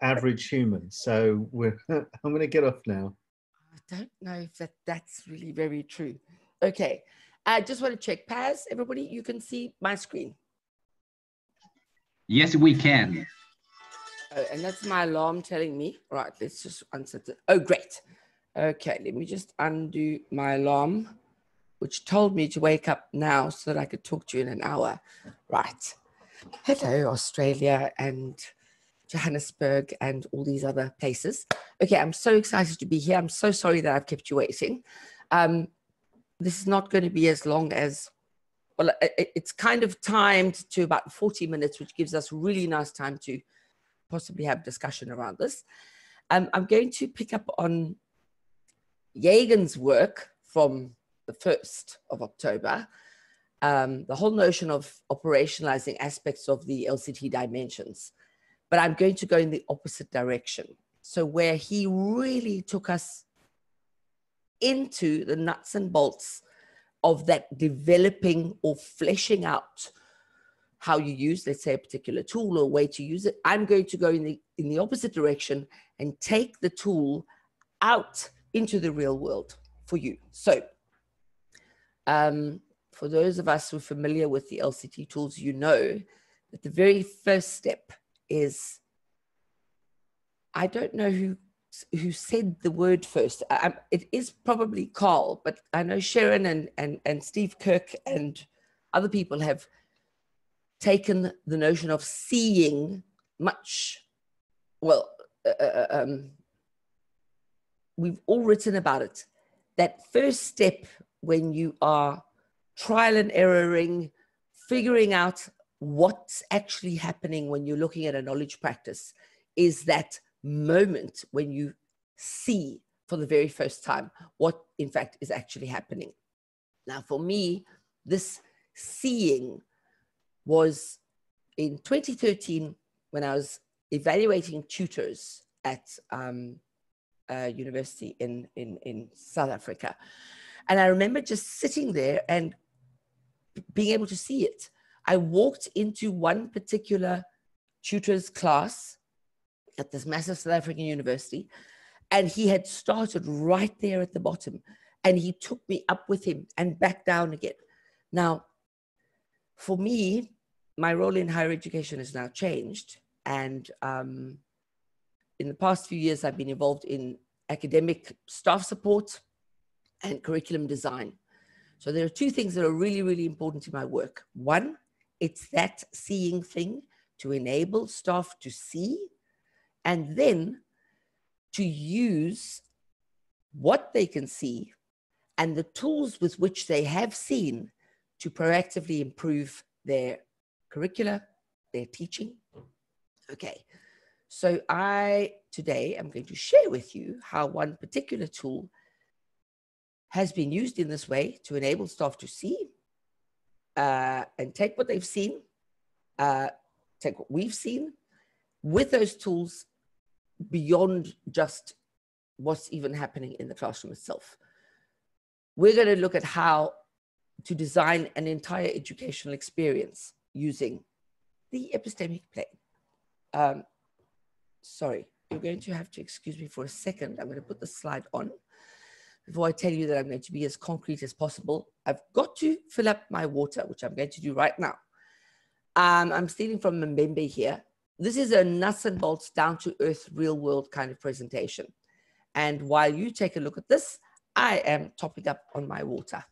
average human. So we're, I'm going to get off now. I don't know if that, that's really very true. Okay. I just want to check. Paz, everybody, you can see my screen. Yes, we can. Oh, and that's my alarm telling me. Right, let's just unset it. Oh, great. Okay, let me just undo my alarm, which told me to wake up now so that I could talk to you in an hour. Right. Hello, Australia and Johannesburg and all these other places. Okay, I'm so excited to be here. I'm so sorry that I've kept you waiting. Um, this is not going to be as long as, well, it, it's kind of timed to about 40 minutes, which gives us really nice time to possibly have discussion around this. Um, I'm going to pick up on Yagan's work from the 1st of October, um, the whole notion of operationalizing aspects of the LCT dimensions. But I'm going to go in the opposite direction. So, where he really took us into the nuts and bolts of that developing or fleshing out how you use, let's say, a particular tool or way to use it. I'm going to go in the in the opposite direction and take the tool out into the real world for you. So, um, for those of us who are familiar with the LCT tools, you know that the very first step is I don't know who who said the word first. I, it is probably Karl, but I know Sharon and, and, and Steve Kirk and other people have taken the notion of seeing much, well, uh, uh, uh, um, we've all written about it. That first step when you are trial and erroring, figuring out what's actually happening when you're looking at a knowledge practice is that moment when you see for the very first time what in fact is actually happening. Now, for me, this seeing was in 2013 when I was evaluating tutors at um, a university in, in, in South Africa. And I remember just sitting there and being able to see it. I walked into one particular tutor's class at this massive South African university, and he had started right there at the bottom, and he took me up with him and back down again. Now, for me, my role in higher education has now changed. And um, in the past few years, I've been involved in academic staff support and curriculum design. So there are two things that are really, really important in my work. One, it's that seeing thing to enable staff to see and then to use what they can see and the tools with which they have seen to proactively improve their curricula, their teaching. Okay, so I today am going to share with you how one particular tool has been used in this way to enable staff to see uh, and take what they've seen, uh, take what we've seen with those tools beyond just what's even happening in the classroom itself. We're going to look at how to design an entire educational experience using the epistemic plane. Um, sorry, you're going to have to excuse me for a second. I'm going to put the slide on before I tell you that I'm going to be as concrete as possible. I've got to fill up my water, which I'm going to do right now. Um, I'm stealing from Mbembe here. This is a nuts and bolts, down to earth, real world kind of presentation. And while you take a look at this, I am topping up on my water.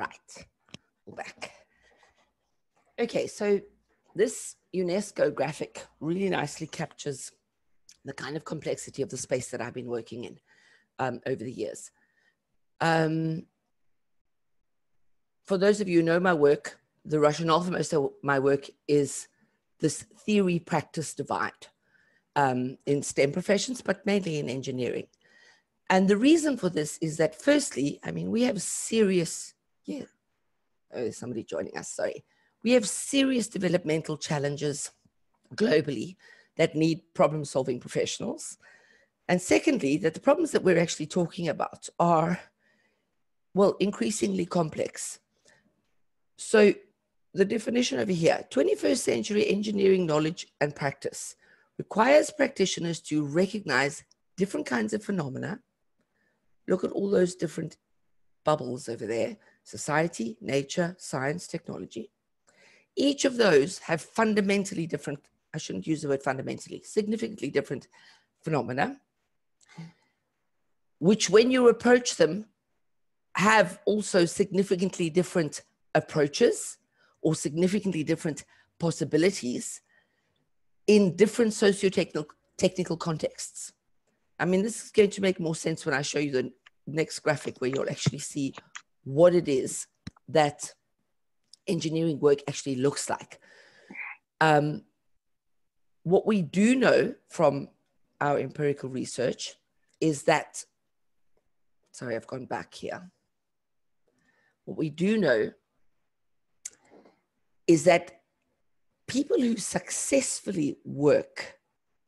Right, we're back. Okay, so this UNESCO graphic really nicely captures the kind of complexity of the space that I've been working in um, over the years. Um, for those of you who know my work, the rationale for most of my work is this theory practice divide. um, in STEM professions, but mainly in engineering. And the reason for this is that, firstly, I mean, we have serious, yeah, oh, somebody joining us, sorry. We have serious developmental challenges globally that need problem solving professionals. And secondly, that the problems that we're actually talking about are, well, increasingly complex. So the definition over here 21st century engineering knowledge and practice requires practitioners to recognize different kinds of phenomena. Look at all those different bubbles over there society, nature, science, technology. Each of those have fundamentally different, I shouldn't use the word fundamentally, significantly different phenomena, which when you approach them have also significantly different approaches or significantly different possibilities in different socio-technical technical contexts. I mean, this is going to make more sense when I show you the next graphic where you'll actually see what it is that engineering work actually looks like. Um, what we do know from our empirical research is that, sorry, I've gone back here. What we do know is that people who successfully work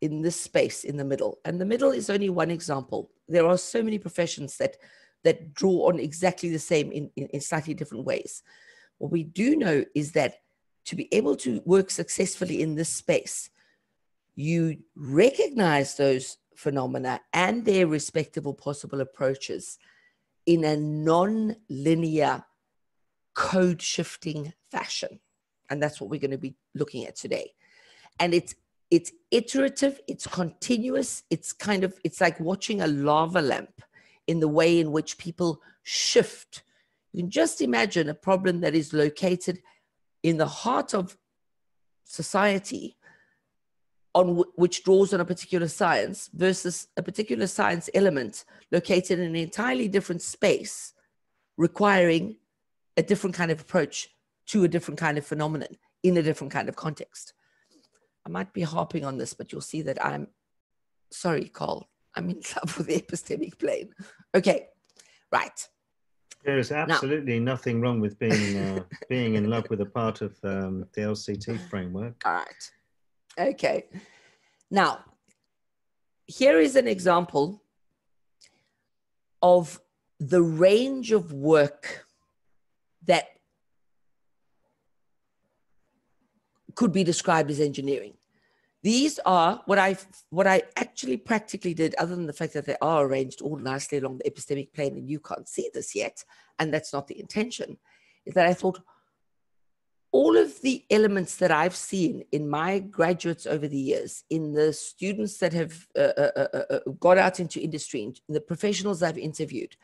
in this space in the middle, and the middle is only one example. There are so many professions that that draw on exactly the same in, in, in slightly different ways. What we do know is that to be able to work successfully in this space, you recognize those phenomena and their respectable possible approaches in a non-linear code shifting fashion. And that's what we're going to be looking at today. And it's it's iterative it's continuous it's kind of it's like watching a lava lamp in the way in which people shift you can just imagine a problem that is located in the heart of society on w- which draws on a particular science versus a particular science element located in an entirely different space requiring a different kind of approach to a different kind of phenomenon in a different kind of context. I might be harping on this, but you'll see that I'm sorry, Karl. I'm in love with the epistemic plane. Okay, right. There is absolutely now, nothing wrong with being uh, being in love with a part of um, the LCT framework. All right. Okay. Now, here is an example of the range of work that could be described as engineering. These are what I what I actually practically did, other than the fact that they are arranged all nicely along the epistemic plane, and you can't see this yet, and that's not the intention, is that I thought all of the elements that I've seen in my graduates over the years, in the students that have uh, uh, uh, uh, uh got out into industry, in the professionals I've interviewed,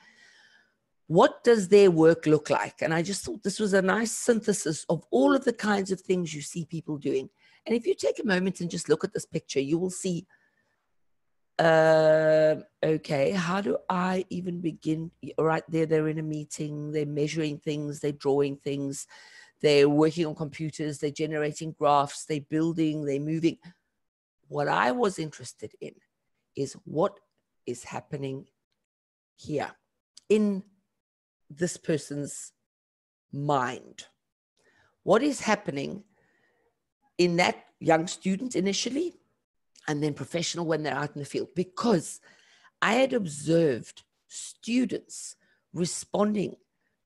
what does their work look like? And I just thought this was a nice synthesis of all of the kinds of things you see people doing. And if you take a moment and just look at this picture, you will see, uh, okay, how do I even begin? Right there, they're in a meeting, they're measuring things, they're drawing things, they're working on computers, they're generating graphs, they're building, they're moving. What I was interested in is what is happening here in this person's mind. What is happening in that young student initially, and then professional when they're out in the field? Because I had observed students responding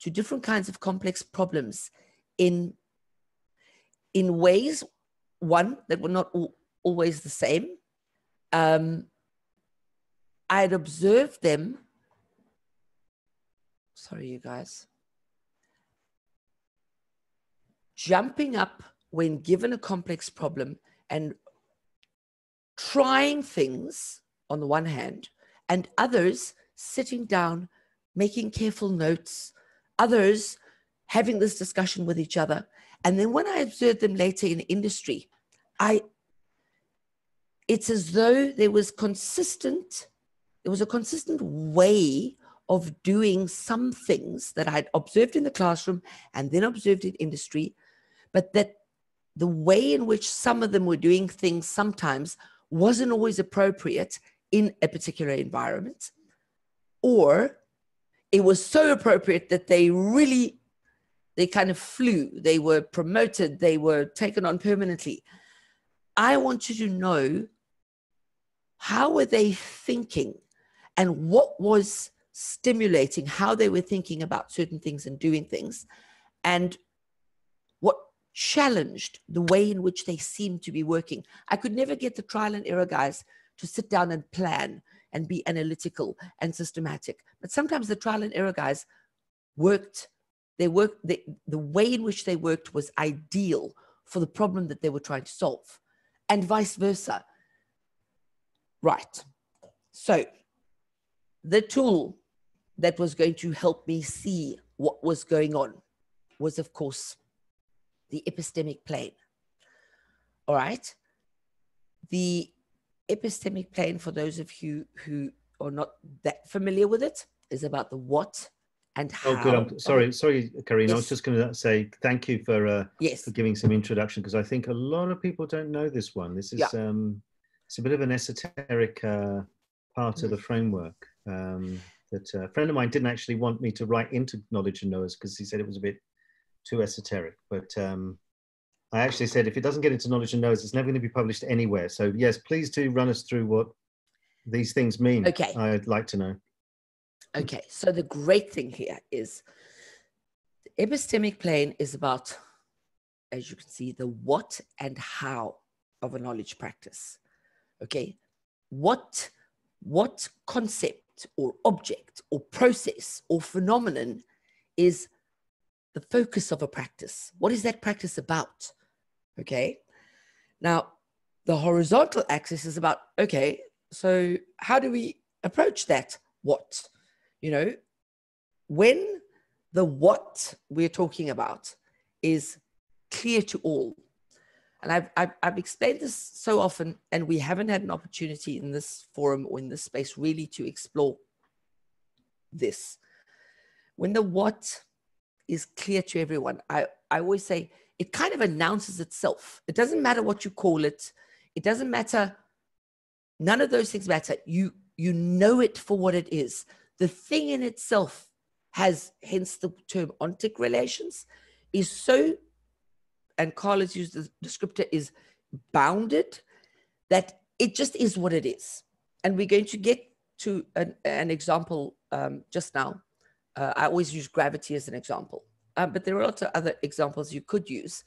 to different kinds of complex problems in, in ways, one, that were not all, always the same. Um, I had observed them sorry, you guys. Jumping up when given a complex problem and trying things on the one hand, and others sitting down, making careful notes, others having this discussion with each other. And then when I observed them later in industry, I it's as though there was consistent, there was a consistent way of doing some things that I'd observed in the classroom and then observed in industry, but that the way in which some of them were doing things sometimes wasn't always appropriate in a particular environment, or it was so appropriate that they really they kind of flew they were promoted they were taken on permanently. I want you to know how were they thinking and what was stimulating how they were thinking about certain things and doing things and challenged the way in which they seemed to be working i could never get the trial and error guys to sit down and plan and be analytical and systematic. But sometimes the trial and error guys worked, they worked, they, the way in which they worked was ideal for the problem that they were trying to solve, and vice versa. Right. So the tool that was going to help me see what was going on was, of course, the epistemic plane. All right. The epistemic plane, for those of you who are not that familiar with it, is about the what and how. Oh, good. I'm sorry, sorry, Karina. Yes. I was just going to say thank you for uh, yes. for giving some introduction because I think a lot of people don't know this one. This is yeah. um, it's a bit of an esoteric uh, part of the mm. framework. Um, that uh, a friend of mine didn't actually want me to write into knowledge and knowers because he said it was a bit too esoteric. But um, I actually said if it doesn't get into knowledge and knowers, it's never going to be published anywhere. So yes, please do run us through what these things mean. Okay. I'd like to know. Okay. So the great thing here is the epistemic plane is about, as you can see, the what and how of a knowledge practice. Okay. What what concept or object or process or phenomenon is the focus of a practice? What is that practice about? Okay. Now, the horizontal axis is about, okay, so how do we approach that? What? You know, when the what we're talking about is clear to all, and I've, I've, I've, explained this so often, and we haven't had an opportunity in this forum or in this space really to explore this. When the what is clear to everyone, I, I always say it kind of announces itself. It doesn't matter what you call it. It doesn't matter. None of those things matter. You you know it for what it is. The thing in itself has, hence the term ontic relations, is so, and Karl has used the descriptor is bounded that it just is what it is. And we're going to get to an, an example um, just now. Uh, I always use gravity as an example um, but there are lots of other examples you could use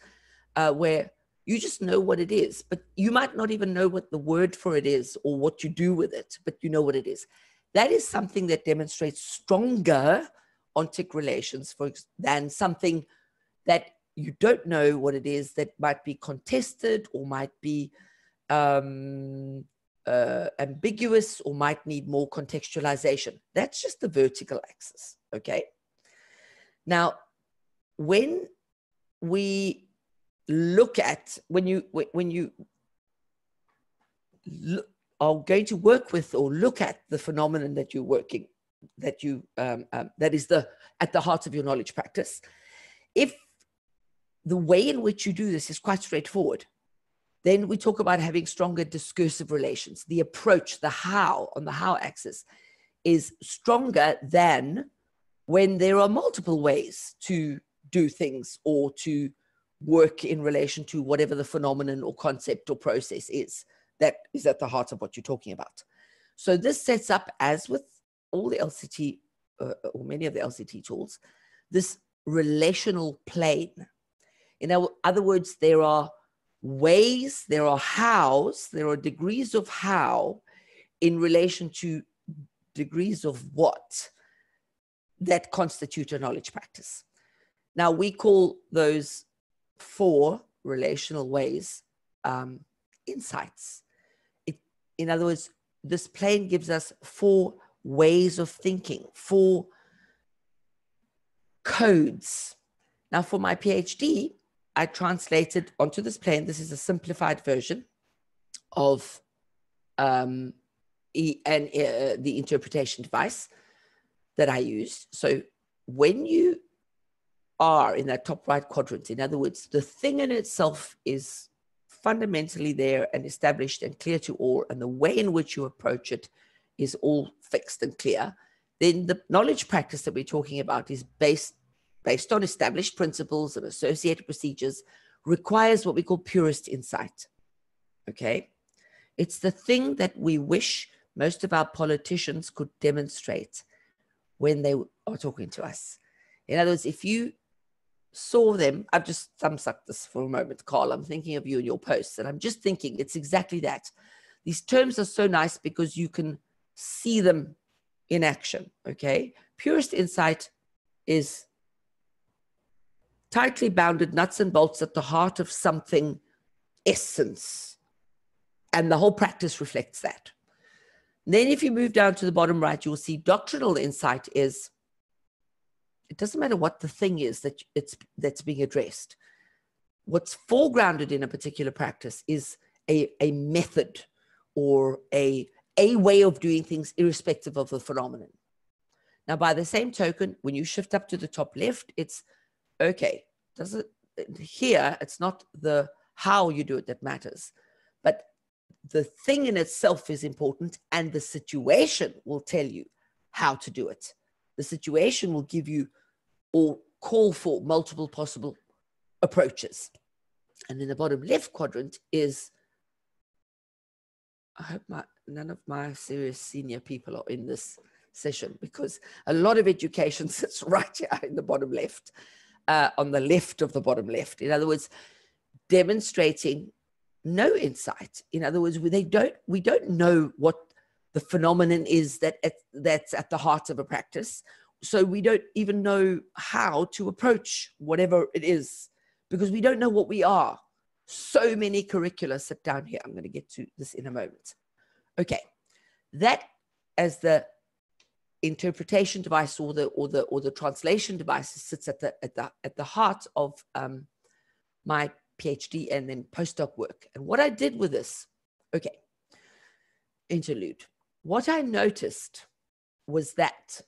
uh, where you just know what it is, but you might not even know what the word for it is or what you do with it, but you know what it is. That is something that demonstrates stronger ontic relations for, than something that you don't know what it is that might be contested or might be um, uh, ambiguous or might need more contextualization. That's just the vertical axis. Okay. Now, when we look at when you when you look, are going to work with or look at the phenomenon that you're working that you um, um, that is the at the heart of your knowledge practice if the way in which you do this is quite straightforward then we talk about having stronger discursive relations the approach the how on the how axis is stronger than when there are multiple ways to do things or to work in relation to whatever the phenomenon or concept or process is that is at the heart of what you're talking about. So this sets up, as with all the LCT uh, or many of the LCT tools, this relational plane. In other words, there are ways, there are hows, there are degrees of how in relation to degrees of what that constitute a knowledge practice. Now, we call those four relational ways um, insights. It, in other words, this plane gives us four ways of thinking, four codes. Now, for my PhD, I translated onto this plane. This is a simplified version of um, e- and uh, the interpretation device that I used. So when you are in that top right quadrant. In other words, the thing in itself is fundamentally there and established and clear to all, and the way in which you approach it is all fixed and clear, then the knowledge practice that we're talking about is based based on established principles and associated procedures, requires what we call purist insight. Okay? It's the thing that we wish most of our politicians could demonstrate when they are talking to us. In other words, if you saw them, I've just thumbsucked this for a moment, Karl. I'm thinking of you and your posts, and I'm just thinking it's exactly that. These terms are so nice because you can see them in action. Okay. Purist insight is tightly bounded nuts and bolts at the heart of something essence. And the whole practice reflects that. Then, if you move down to the bottom right, you'll see doctrinal insight is it doesn't matter what the thing is that it's that's being addressed. What's foregrounded in a particular practice is a, a method or a, a way of doing things irrespective of the phenomenon. Now, by the same token, when you shift up to the top left, it's okay, does it here it's not the how you do it that matters, but the thing in itself is important and the situation will tell you how to do it. The situation will give you or call for multiple possible approaches. And in the bottom left quadrant is I hope my, none of my serious senior people are in this session because a lot of education sits right here in the bottom left uh, on the left of the bottom left. In other words, demonstrating no insight. In other words, they don't, we don't know what the phenomenon is that at, that's at the heart of a practice. So we don't even know how to approach whatever it is because we don't know what we are. So many curricula sit down here. I'm going to get to this in a moment. Okay, that as the interpretation device or the or the or the translation device sits at the at the at the heart of um, my PhD and then postdoc work. And what I did with this, okay, interlude. What I noticed was that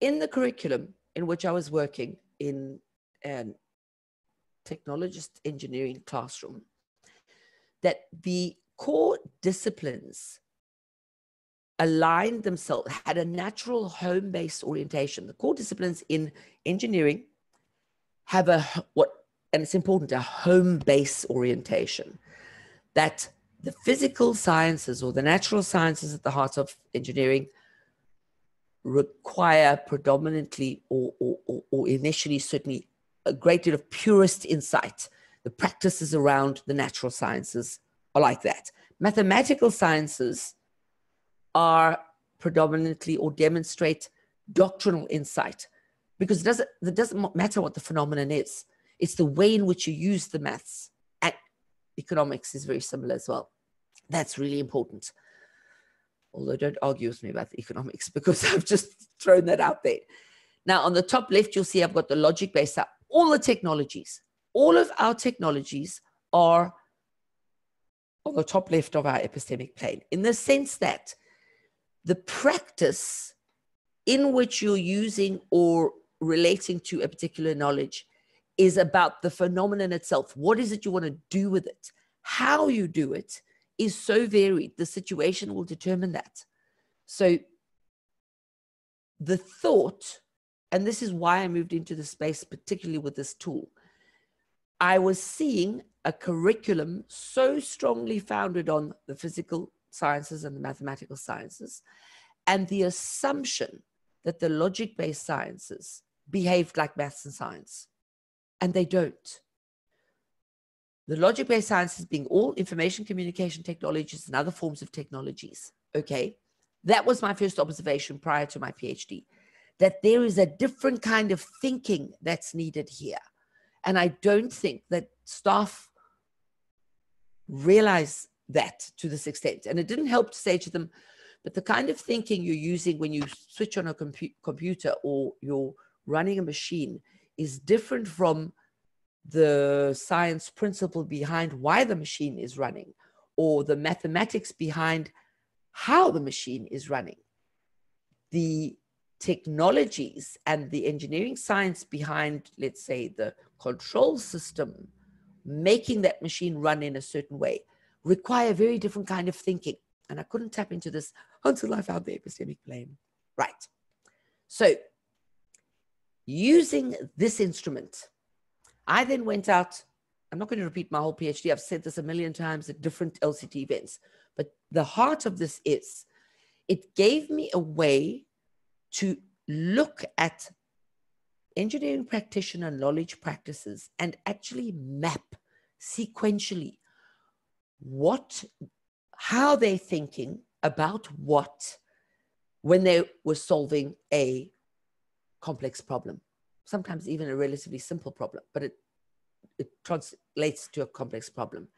in the curriculum in which I was working in an technologist engineering classroom, that the core disciplines aligned themselves, had a natural home based orientation. The core disciplines in engineering have a, what, and it's important, a home based orientation. That the physical sciences or the natural sciences at the heart of engineering require predominantly or, or, or, or initially certainly a great deal of purist insight. The practices around the natural sciences are like that. Mathematical sciences are predominantly or demonstrate doctrinal insight because it doesn't, it doesn't matter what the phenomenon is. It's the way in which you use the maths. And economics is very similar as well. That's really important. Although don't argue with me about the economics because I've just thrown that out there. Now, on the top left, you'll see I've got the logic based up. All the technologies, all of our technologies are on the top left of our epistemic plane in the sense that the practice in which you're using or relating to a particular knowledge is about the phenomenon itself. What is it you want to do with it? How you do it is so varied. The situation will determine that. So the thought, and this is why I moved into the space, particularly with this tool, I was seeing a curriculum so strongly founded on the physical sciences and the mathematical sciences, and the assumption that the logic based sciences behaved like maths and science. And they don't. The logic based sciences being all information communication technologies and other forms of technologies. Okay. That was my first observation prior to my PhD that there is a different kind of thinking that's needed here. And I don't think that staff realize that to this extent. And it didn't help to say to them, but the kind of thinking you're using when you switch on a compu- computer or you're running a machine is different from the science principle behind why the machine is running or the mathematics behind how the machine is running. The technologies and the engineering science behind, let's say, the control system making that machine run in a certain way require very different kind of thinking. And I couldn't tap into this until I found the epistemic plane. Right. So using this instrument, I then went out. I'm not going to repeat my whole PhD. I've said this a million times at different LCT events. But the heart of this is it gave me a way to look at engineering practitioner knowledge practices and actually map sequentially what how they're thinking about what when they were solving a complex problem sometimes even a relatively simple problem but it it translates to a complex problem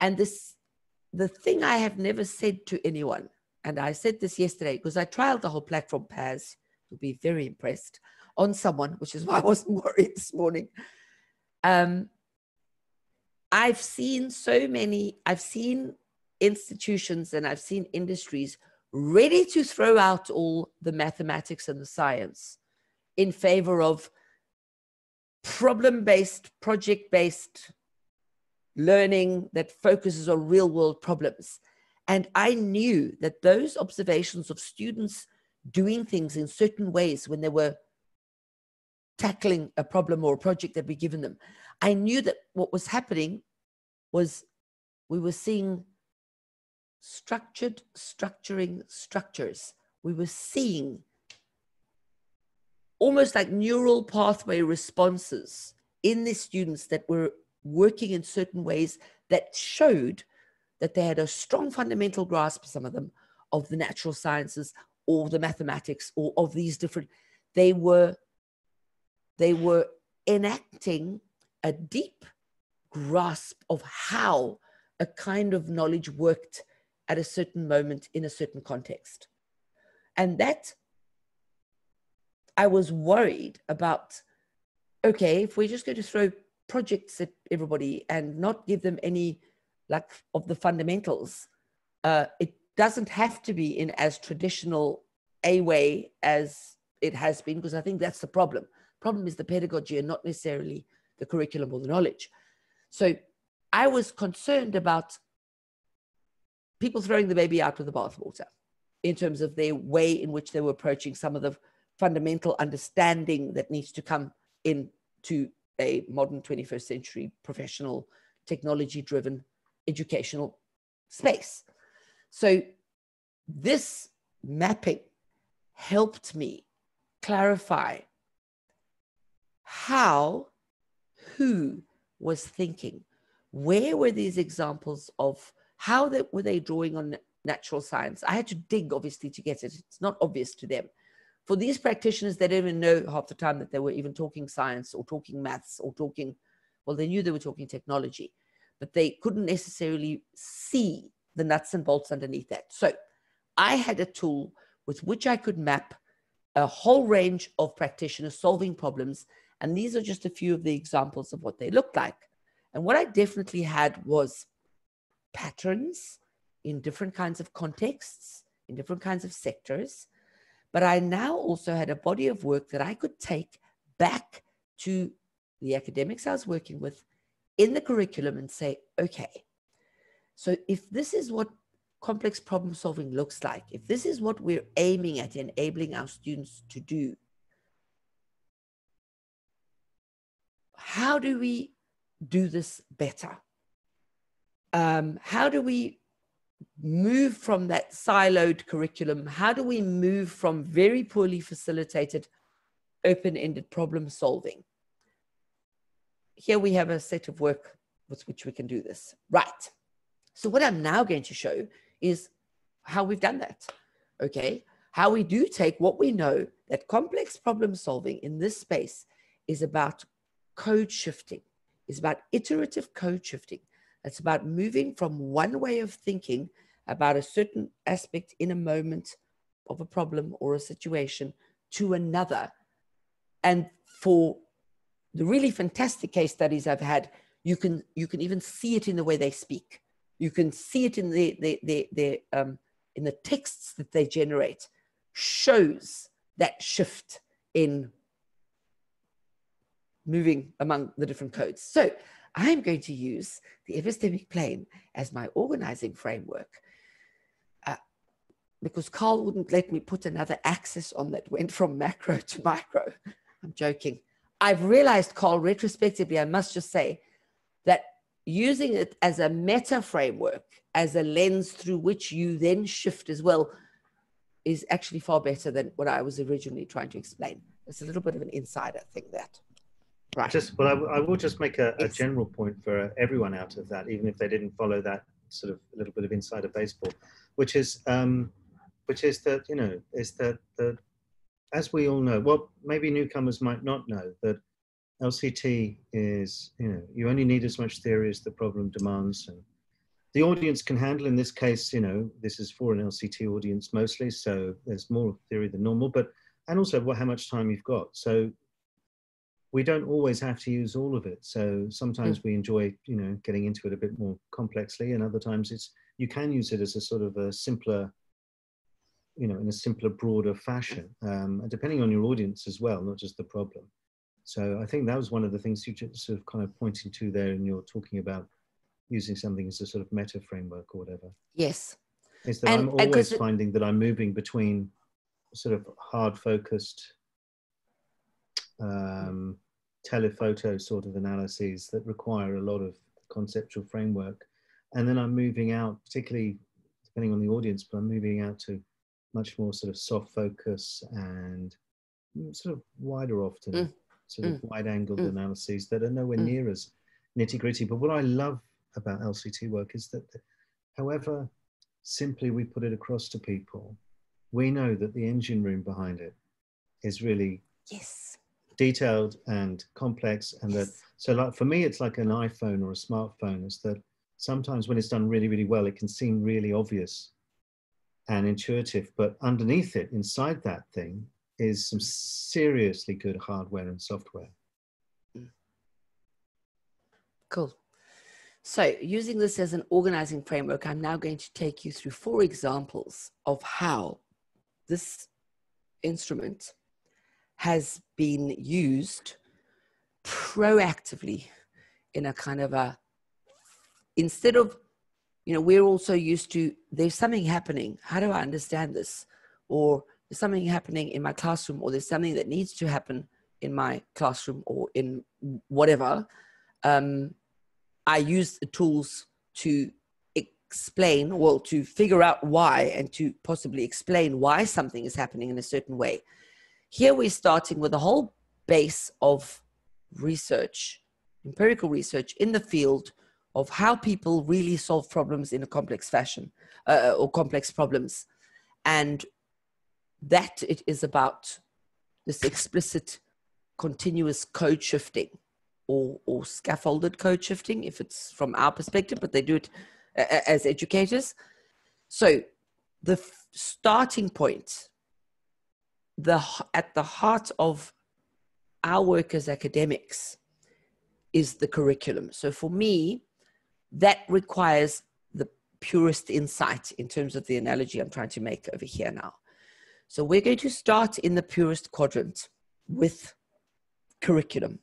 and this the thing i have never said to anyone and i said this yesterday because i trialed the whole platform PAS you'll be very impressed on someone, which is why I wasn't worried this morning. Um, I've seen so many, I've seen institutions and I've seen industries ready to throw out all the mathematics and the science in favor of problem based, project based learning that focuses on real world problems. And I knew that those observations of students doing things in certain ways when they were tackling a problem or a project that we given them. I knew that what was happening was we were seeing structured, structuring structures. We were seeing almost like neural pathway responses in the students that were working in certain ways that showed that they had a strong fundamental grasp, some of them, of the natural sciences or the mathematics or of these different, they were they were enacting a deep grasp of how a kind of knowledge worked at a certain moment in a certain context. And that I was worried about okay, if we're just going to throw projects at everybody and not give them any like of the fundamentals, uh, it doesn't have to be in as traditional a way as it has been, because I think that's the problem. Problem is the pedagogy and not necessarily the curriculum or the knowledge. So I was concerned about people throwing the baby out with the bathwater in terms of their way in which they were approaching some of the fundamental understanding that needs to come into a modern 21st century professional technology driven educational space. So this mapping helped me clarify how, who was thinking. Where were these examples of how they, were they drawing on natural science? I had to dig, obviously, to get it. It's not obvious to them. For these practitioners, they didn't even know half the time that they were even talking science or talking maths or talking, well, they knew they were talking technology, but they couldn't necessarily see the nuts and bolts underneath that. So I had a tool with which I could map a whole range of practitioners solving problems and these are just a few of the examples of what they look like. And what I definitely had was patterns in different kinds of contexts, in different kinds of sectors. But I now also had a body of work that I could take back to the academics I was working with in the curriculum and say, okay, so if this is what complex problem solving looks like, if this is what we're aiming at enabling our students to do, how do we do this better? Um, how do we move from that siloed curriculum? How do we move from very poorly facilitated, open ended problem solving? Here we have a set of work with which we can do this. Right. So, what I'm now going to show is how we've done that. Okay. How we do take what we know that complex problem solving in this space is about code shifting. It's about iterative code shifting. It's about moving from one way of thinking about a certain aspect in a moment of a problem or a situation to another. And for the really fantastic case studies I've had, you can you can even see it in the way they speak. You can see it in the the the, the um, in the texts that they generate. Shows that shift in moving among the different codes. So I'm going to use the epistemic plane as my organizing framework. Uh, because Karl wouldn't let me put another axis on that went from macro to micro. I'm joking. I've realized, Karl, retrospectively, I must just say that using it as a meta framework, as a lens through which you then shift as well, is actually far better than what I was originally trying to explain. It's a little bit of an insider thing that. Right. Just well, I, I will just make a, a general point for everyone out of that, even if they didn't follow that sort of a little bit of insider baseball, which is um, which is that you know is that that as we all know, well, maybe newcomers might not know that LCT is you know you only need as much theory as the problem demands, and the audience can handle. In this case, you know this is for an LCT audience mostly, so there's more theory than normal, but and also what, how much time you've got. So we don't always have to use all of it. So sometimes mm. we enjoy, you know, getting into it a bit more complexly, and other times it's you can use it as a sort of a simpler, you know, in a simpler, broader fashion, um, depending on your audience as well, not just the problem. So I think that was one of the things you just sort of kind of pointing to there, and you're talking about using something as a sort of meta framework or whatever. Yes. Is that and, I'm always finding that I'm moving between sort of hard focused um, telephoto sort of analyses that require a lot of conceptual framework. And then I'm moving out, particularly depending on the audience, but I'm moving out to much more sort of soft focus and sort of wider often, mm. sort of mm. wide angled mm. analyses that are nowhere mm. near as nitty gritty. But what I love about LCT work is that however simply we put it across to people, we know that the engine room behind it is really yes detailed and complex and that so like for me it's like an iphone or a smartphone is that sometimes when it's done really really well it can seem really obvious and intuitive but underneath it inside that thing is some seriously good hardware and software. Mm. cool. So using this as an organizing framework i'm now going to take you through four examples of how this instrument has been used proactively in a kind of a instead of you know we're also used to there's something happening. How do i understand this? Or there's something happening in my classroom or there's something that needs to happen in my classroom or in whatever. Um, i use the tools to explain well to figure out why and to possibly explain why something is happening in a certain way here we're starting with a whole base of research, empirical research in the field of how people really solve problems in a complex fashion uh, or complex problems. And that it is about this explicit continuous code shifting or, or scaffolded code shifting if it's from our perspective, but they do it uh, as educators. So the starting point the at the heart of our work as academics is the curriculum. So for me, that requires the purist insight in terms of the analogy I'm trying to make over here now. So we're going to start in the purist quadrant with curriculum.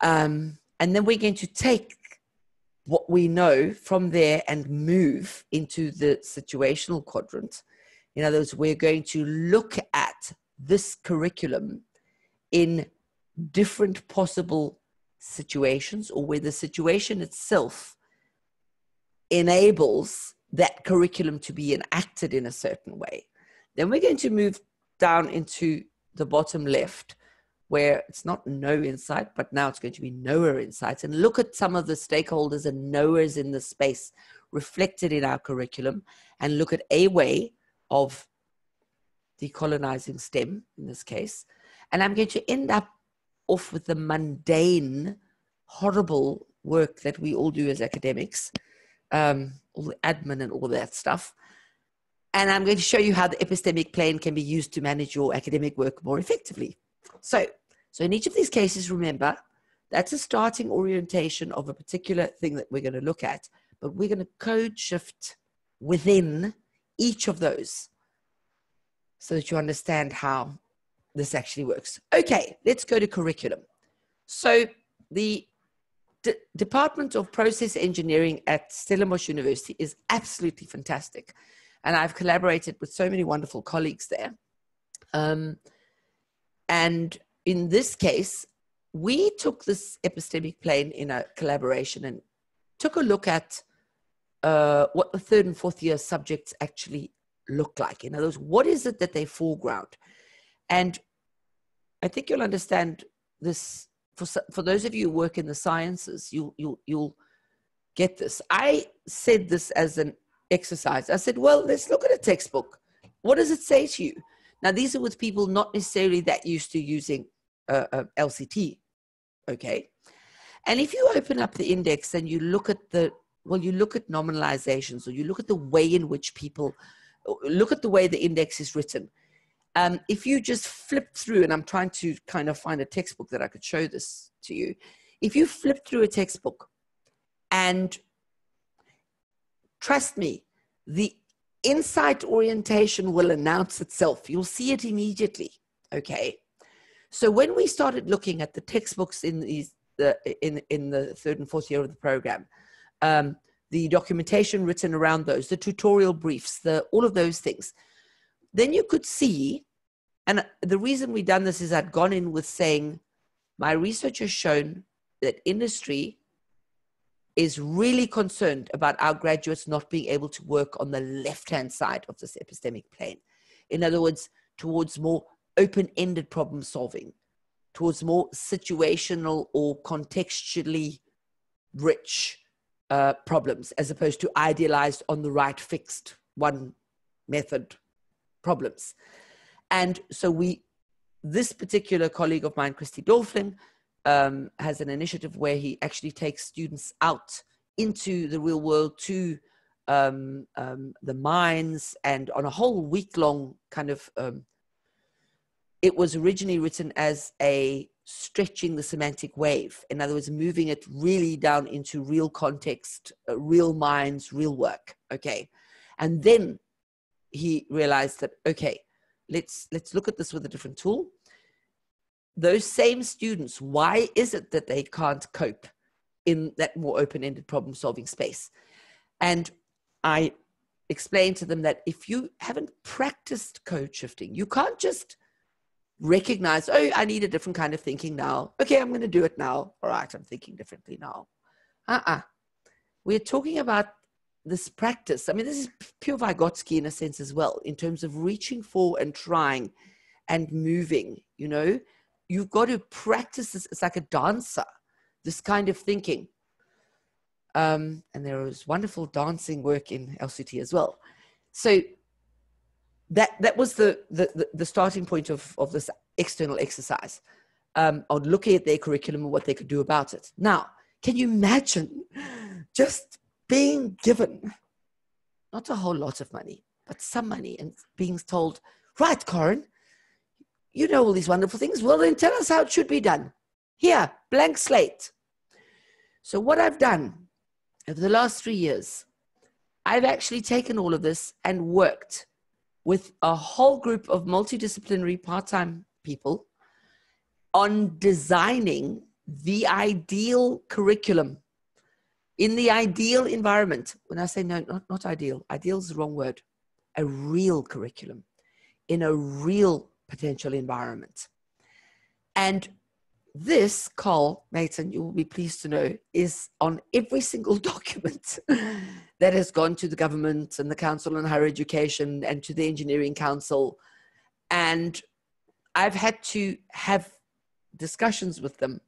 Um, and then we're going to take what we know from there and move into the situational quadrant in other words, we're going to look at this curriculum in different possible situations or where the situation itself enables that curriculum to be enacted in a certain way. Then we're going to move down into the bottom left where it's not no insight, but now it's going to be knower insights and look at some of the stakeholders and knowers in the space reflected in our curriculum and look at a way of decolonizing STEM in this case. And I'm going to end up off with the mundane, horrible work that we all do as academics, um, all the admin and all that stuff. And I'm going to show you how the epistemic plane can be used to manage your academic work more effectively. So, so in each of these cases, remember, that's a starting orientation of a particular thing that we're going to look at, but we're going to code shift within each of those so that you understand how this actually works. Okay, let's go to curriculum. So the D- Department of Process Engineering at Stellenbosch University is absolutely fantastic. And I've collaborated with so many wonderful colleagues there. Um, and in this case, we took this epistemic plane in a collaboration and took a look at uh, what the third and fourth year subjects actually look like. In other words, what is it that they foreground? And I think you'll understand this for, for those of you who work in the sciences, you, you, you'll get this. I said this as an exercise. I said, well, let's look at a textbook. What does it say to you? Now, these are with people not necessarily that used to using uh, uh, LCT, okay? And if you open up the index and you look at the, well, you look at nominalizations or you look at the way in which people, look at the way the index is written. Um, if you just flip through, and I'm trying to kind of find a textbook that I could show this to you. If you flip through a textbook and trust me, the insight orientation will announce itself. You'll see it immediately. Okay. So when we started looking at the textbooks in these the in in the third and fourth year of the program, um, the documentation written around those, the tutorial briefs, the all of those things, then you could see. And the reason we've done this is I'd gone in with saying, my research has shown that industry is really concerned about our graduates not being able to work on the left hand side of this epistemic plane. In other words, towards more open ended problem solving, towards more situational or contextually rich uh, problems, as opposed to idealized on the right fixed one method problems. And so we, this particular colleague of mine, Christy Dolphin, um, has an initiative where he actually takes students out into the real world to um, um, the mines and on a whole week long kind of um, it was originally written as a stretching the semantic wave. In other words moving it really down into real context uh, real minds real work okay? And then he realized that okay let's let's look at this with a different tool. Those same students, why is it that they can't cope in that more open ended problem solving space? And I explained to them that if you haven't practiced code shifting, you can't just recognize, oh, I need a different kind of thinking now. Okay, I'm going to do it now. All right, I'm thinking differently now. Uh uh-uh. uh. we are talking about this practice. I mean, this is pure Vygotsky in a sense as well, in terms of reaching for and trying and moving, you know you've got to practice this. It's like a dancer, this kind of thinking. Um, and there was wonderful dancing work in LCT as well. So that that was the the, the starting point of, of this external exercise um, on looking at their curriculum and what they could do about it. Now, can you imagine just being given not a whole lot of money, but some money and being told, right, Karin, you know all these wonderful things. Well, then tell us how it should be done. Here, blank slate. So, what I've done over the last three years, I've actually taken all of this and worked with a whole group of multidisciplinary part time people on designing the ideal curriculum in the ideal environment. When I say no, not, not ideal, ideal is the wrong word, a real curriculum in a real potential environment. And this Karl, Maton, you will be pleased to know, is on every single document that has gone to the government and the Council on Higher Education and to the Engineering Council. And I've had to have discussions with them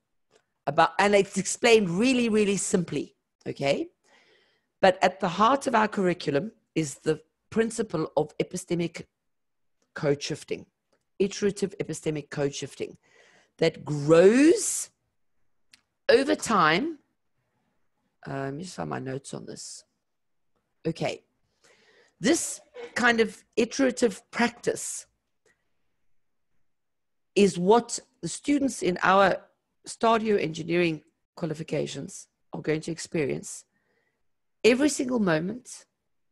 about, and it's explained really, really simply, okay? But at the heart of our curriculum is the principle of epistemic code shifting iterative epistemic code shifting that grows over time. Uh, let me just find my notes on this. Okay. This kind of iterative practice is what the students in our Stadio engineering qualifications are going to experience every single moment,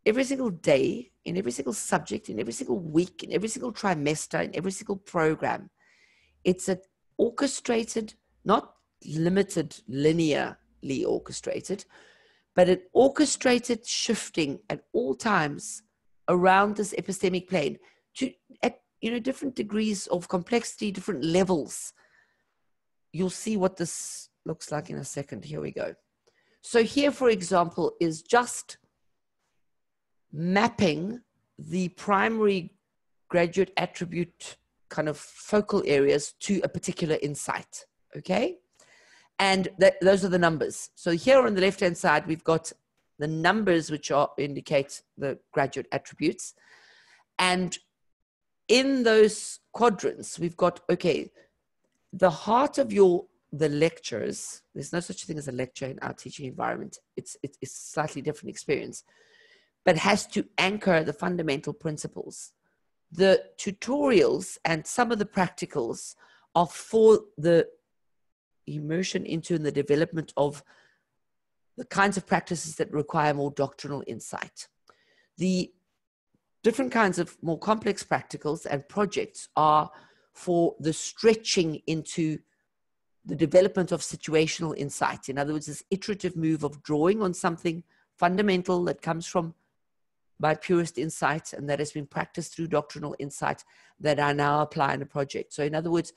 every single day, in every single subject, in every single week, in every single trimester, in every single program. It's an orchestrated, not limited, linearly orchestrated, but an orchestrated shifting at all times around this epistemic plane to at you know different degrees of complexity, different levels. You'll see what this looks like in a second. Here we go. So here, for example, is just mapping the primary graduate attribute kind of focal areas to a particular insight. Okay. And those are the numbers. So here on the left hand side, we've got the numbers which are indicate the graduate attributes. And in those quadrants, we've got okay, the heart of your the lectures. There's no such thing as a lecture in our teaching environment. It's it's, it's a slightly different experience, but has to anchor the fundamental principles. The tutorials and some of the practicals are for the immersion into and the development of the kinds of practices that require more doctrinal insight. The different kinds of more complex practicals and projects are for the stretching into the development of situational insight. In other words, this iterative move of drawing on something fundamental that comes from my purist insight and that has been practiced through doctrinal insight that I now apply in a project. So, in other words,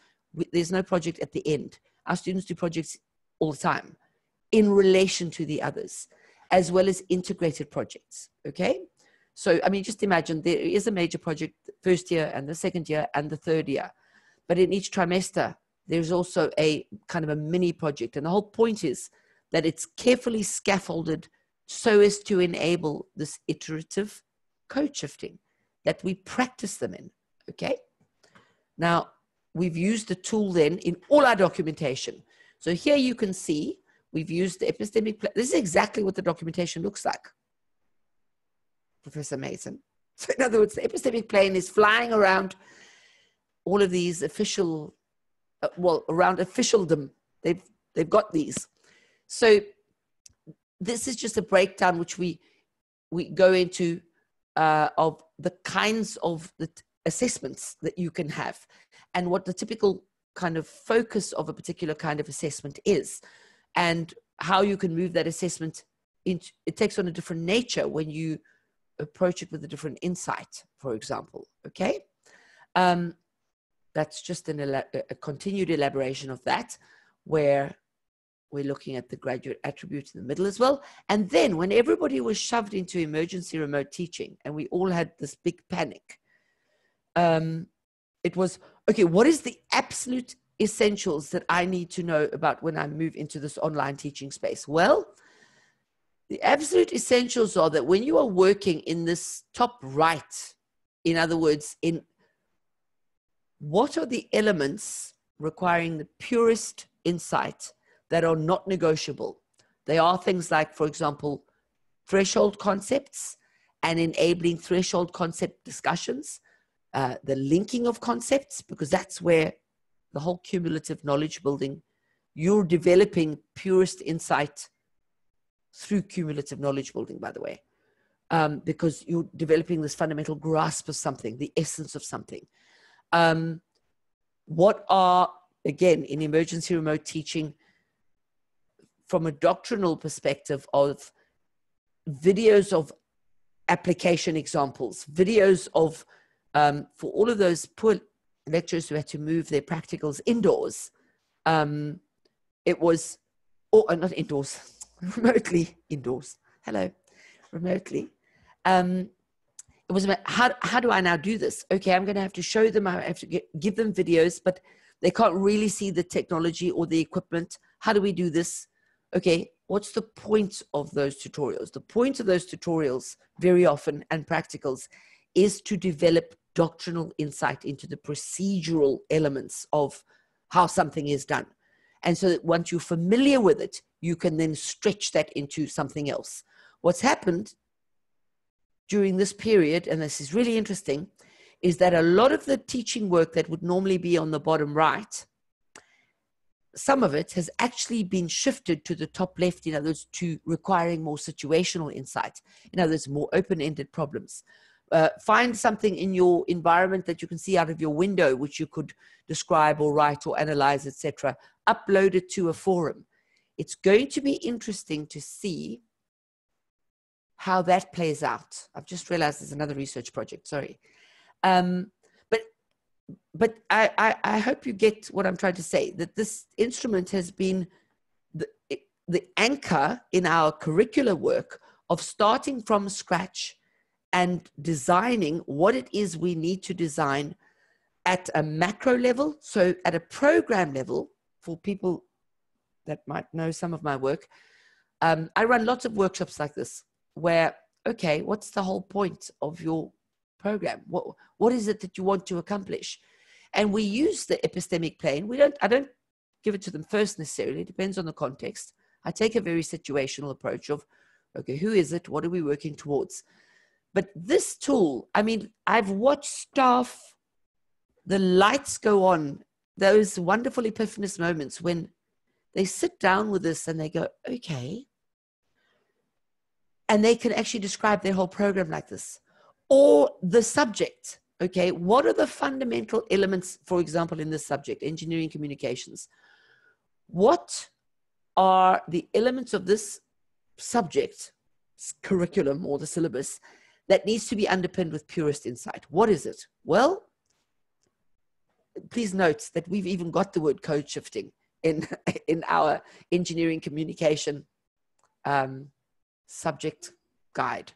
there's no project at the end. Our students do projects all the time in relation to the others, as well as integrated projects. Okay? So, I mean, just imagine there is a major project first year and the second year and the third year. But in each trimester, there's also a kind of a mini project. And the whole point is that it's carefully scaffolded so as to enable this iterative code shifting that we practice them in. Okay? Now, we've used the tool then in all our documentation. So here you can see We've used the epistemic. This is exactly what the documentation looks like, Professor Maton. So, in other words, the epistemic plane is flying around all of these official, uh, well, around officialdom. They've they've got these. So, this is just a breakdown which we we go into uh, of the kinds of the assessments that you can have, and what the typical kind of focus of a particular kind of assessment is and how you can move that assessment into it takes on a different nature when you approach it with a different insight for example okay? Um, that's just an, a continued elaboration of that where we're looking at the graduate attribute in the middle as well. And then when everybody was shoved into emergency remote teaching and we all had this big panic um, it was okay what is the absolute essentials that I need to know about when I move into this online teaching space? Well, the absolute essentials are that when you are working in this top right, in other words, in what are the elements requiring the purist insight that are not negotiable? They are things like, for example, threshold concepts and enabling threshold concept discussions, uh, the linking of concepts, because that's where the whole cumulative knowledge building, you're developing purist insight through cumulative knowledge building, by the way, um, because you're developing this fundamental grasp of something, the essence of something. Um, what are, again, in emergency remote teaching, from a doctrinal perspective of videos of application examples, videos of, um, for all of those poor lecturers who had to move their practicals indoors. Um, it was, or oh, not indoors, remotely indoors. Hello, remotely. Um, it was about how, how do I now do this? Okay, I'm going to have to show them, I have to get, give them videos, but they can't really see the technology or the equipment. How do we do this? Okay, what's the point of those tutorials? The point of those tutorials, very often, and practicals, is to develop doctrinal insight into the procedural elements of how something is done. And so that once you're familiar with it, you can then stretch that into something else. What's happened during this period, and this is really interesting, is that a lot of the teaching work that would normally be on the bottom right, some of it has actually been shifted to the top left, in other words, to requiring more situational insight, in other words, more open ended problems uh, find something in your environment that you can see out of your window which you could describe or write or analyze etc upload it to a forum it's going to be interesting to see how that plays out. I've just realized there's another research project. Sorry. Um, but but I, I, I, hope you get what I'm trying to say that this instrument has been the, the anchor in our curricular work of starting from scratch and designing what it is we need to design at a macro level. So, at a program level, for people that might know some of my work, um, I run lots of workshops like this where, okay, what's the whole point of your program? What, what is it that you want to accomplish? And we use the epistemic plane. We don't, I don't give it to them first necessarily, it depends on the context. I take a very situational approach of, okay, who is it? What are we working towards? But this tool, I mean, I've watched staff, the lights go on, those wonderful epiphanous moments when they sit down with this and they go, okay. And they can actually describe their whole program like this. Or the subject, okay, what are the fundamental elements, for example, in this subject, engineering communications? What are the elements of this subject, curriculum, or the syllabus that needs to be underpinned with purist insight. What is it? Well, please note that we've even got the word code shifting in, in our engineering communication um, subject guide.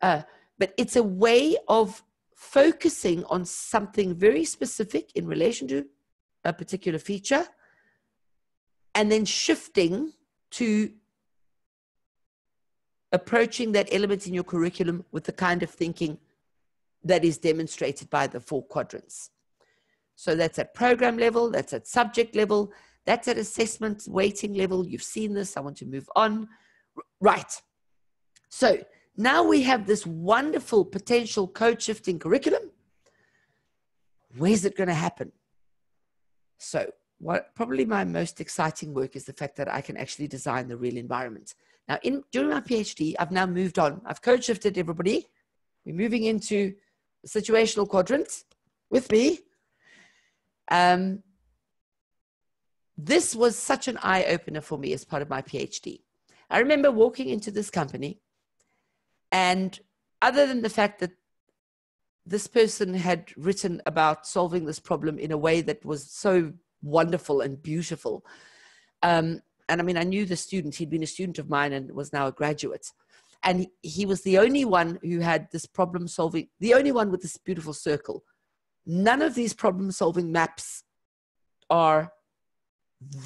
Uh, but it's a way of focusing on something very specific in relation to a particular feature and then shifting to approaching that element in your curriculum with the kind of thinking that is demonstrated by the four quadrants. So that's at program level, that's at subject level, that's at assessment weighting level. You've seen this. I want to move on. Right. So now we have this wonderful potential code shifting curriculum. Where's it going to happen? So, what probably my most exciting work is the fact that I can actually design the real environment. Now, in during my PhD, I've now moved on. I've code shifted everybody. We're moving into situational quadrant with me. Um, this was such an eye opener for me as part of my PhD. I remember walking into this company, and other than the fact that this person had written about solving this problem in a way that was so wonderful and beautiful, um, and I mean, I knew the student, he'd been a student of mine and was now a graduate. And he, was the only one who had this problem solving, the only one with this beautiful circle. None of these problem solving maps are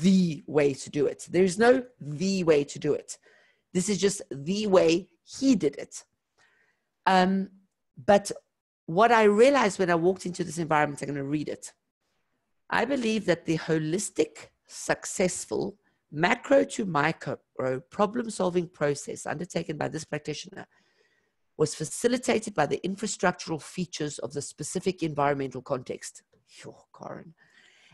the way to do it. There's no the way to do it. This is just the way he did it. Um, but what I realized when I walked into this environment, I'm going to read it. I believe that the holistic, successful, macro to micro problem solving process undertaken by this practitioner was facilitated by the infrastructural features of the specific environmental context.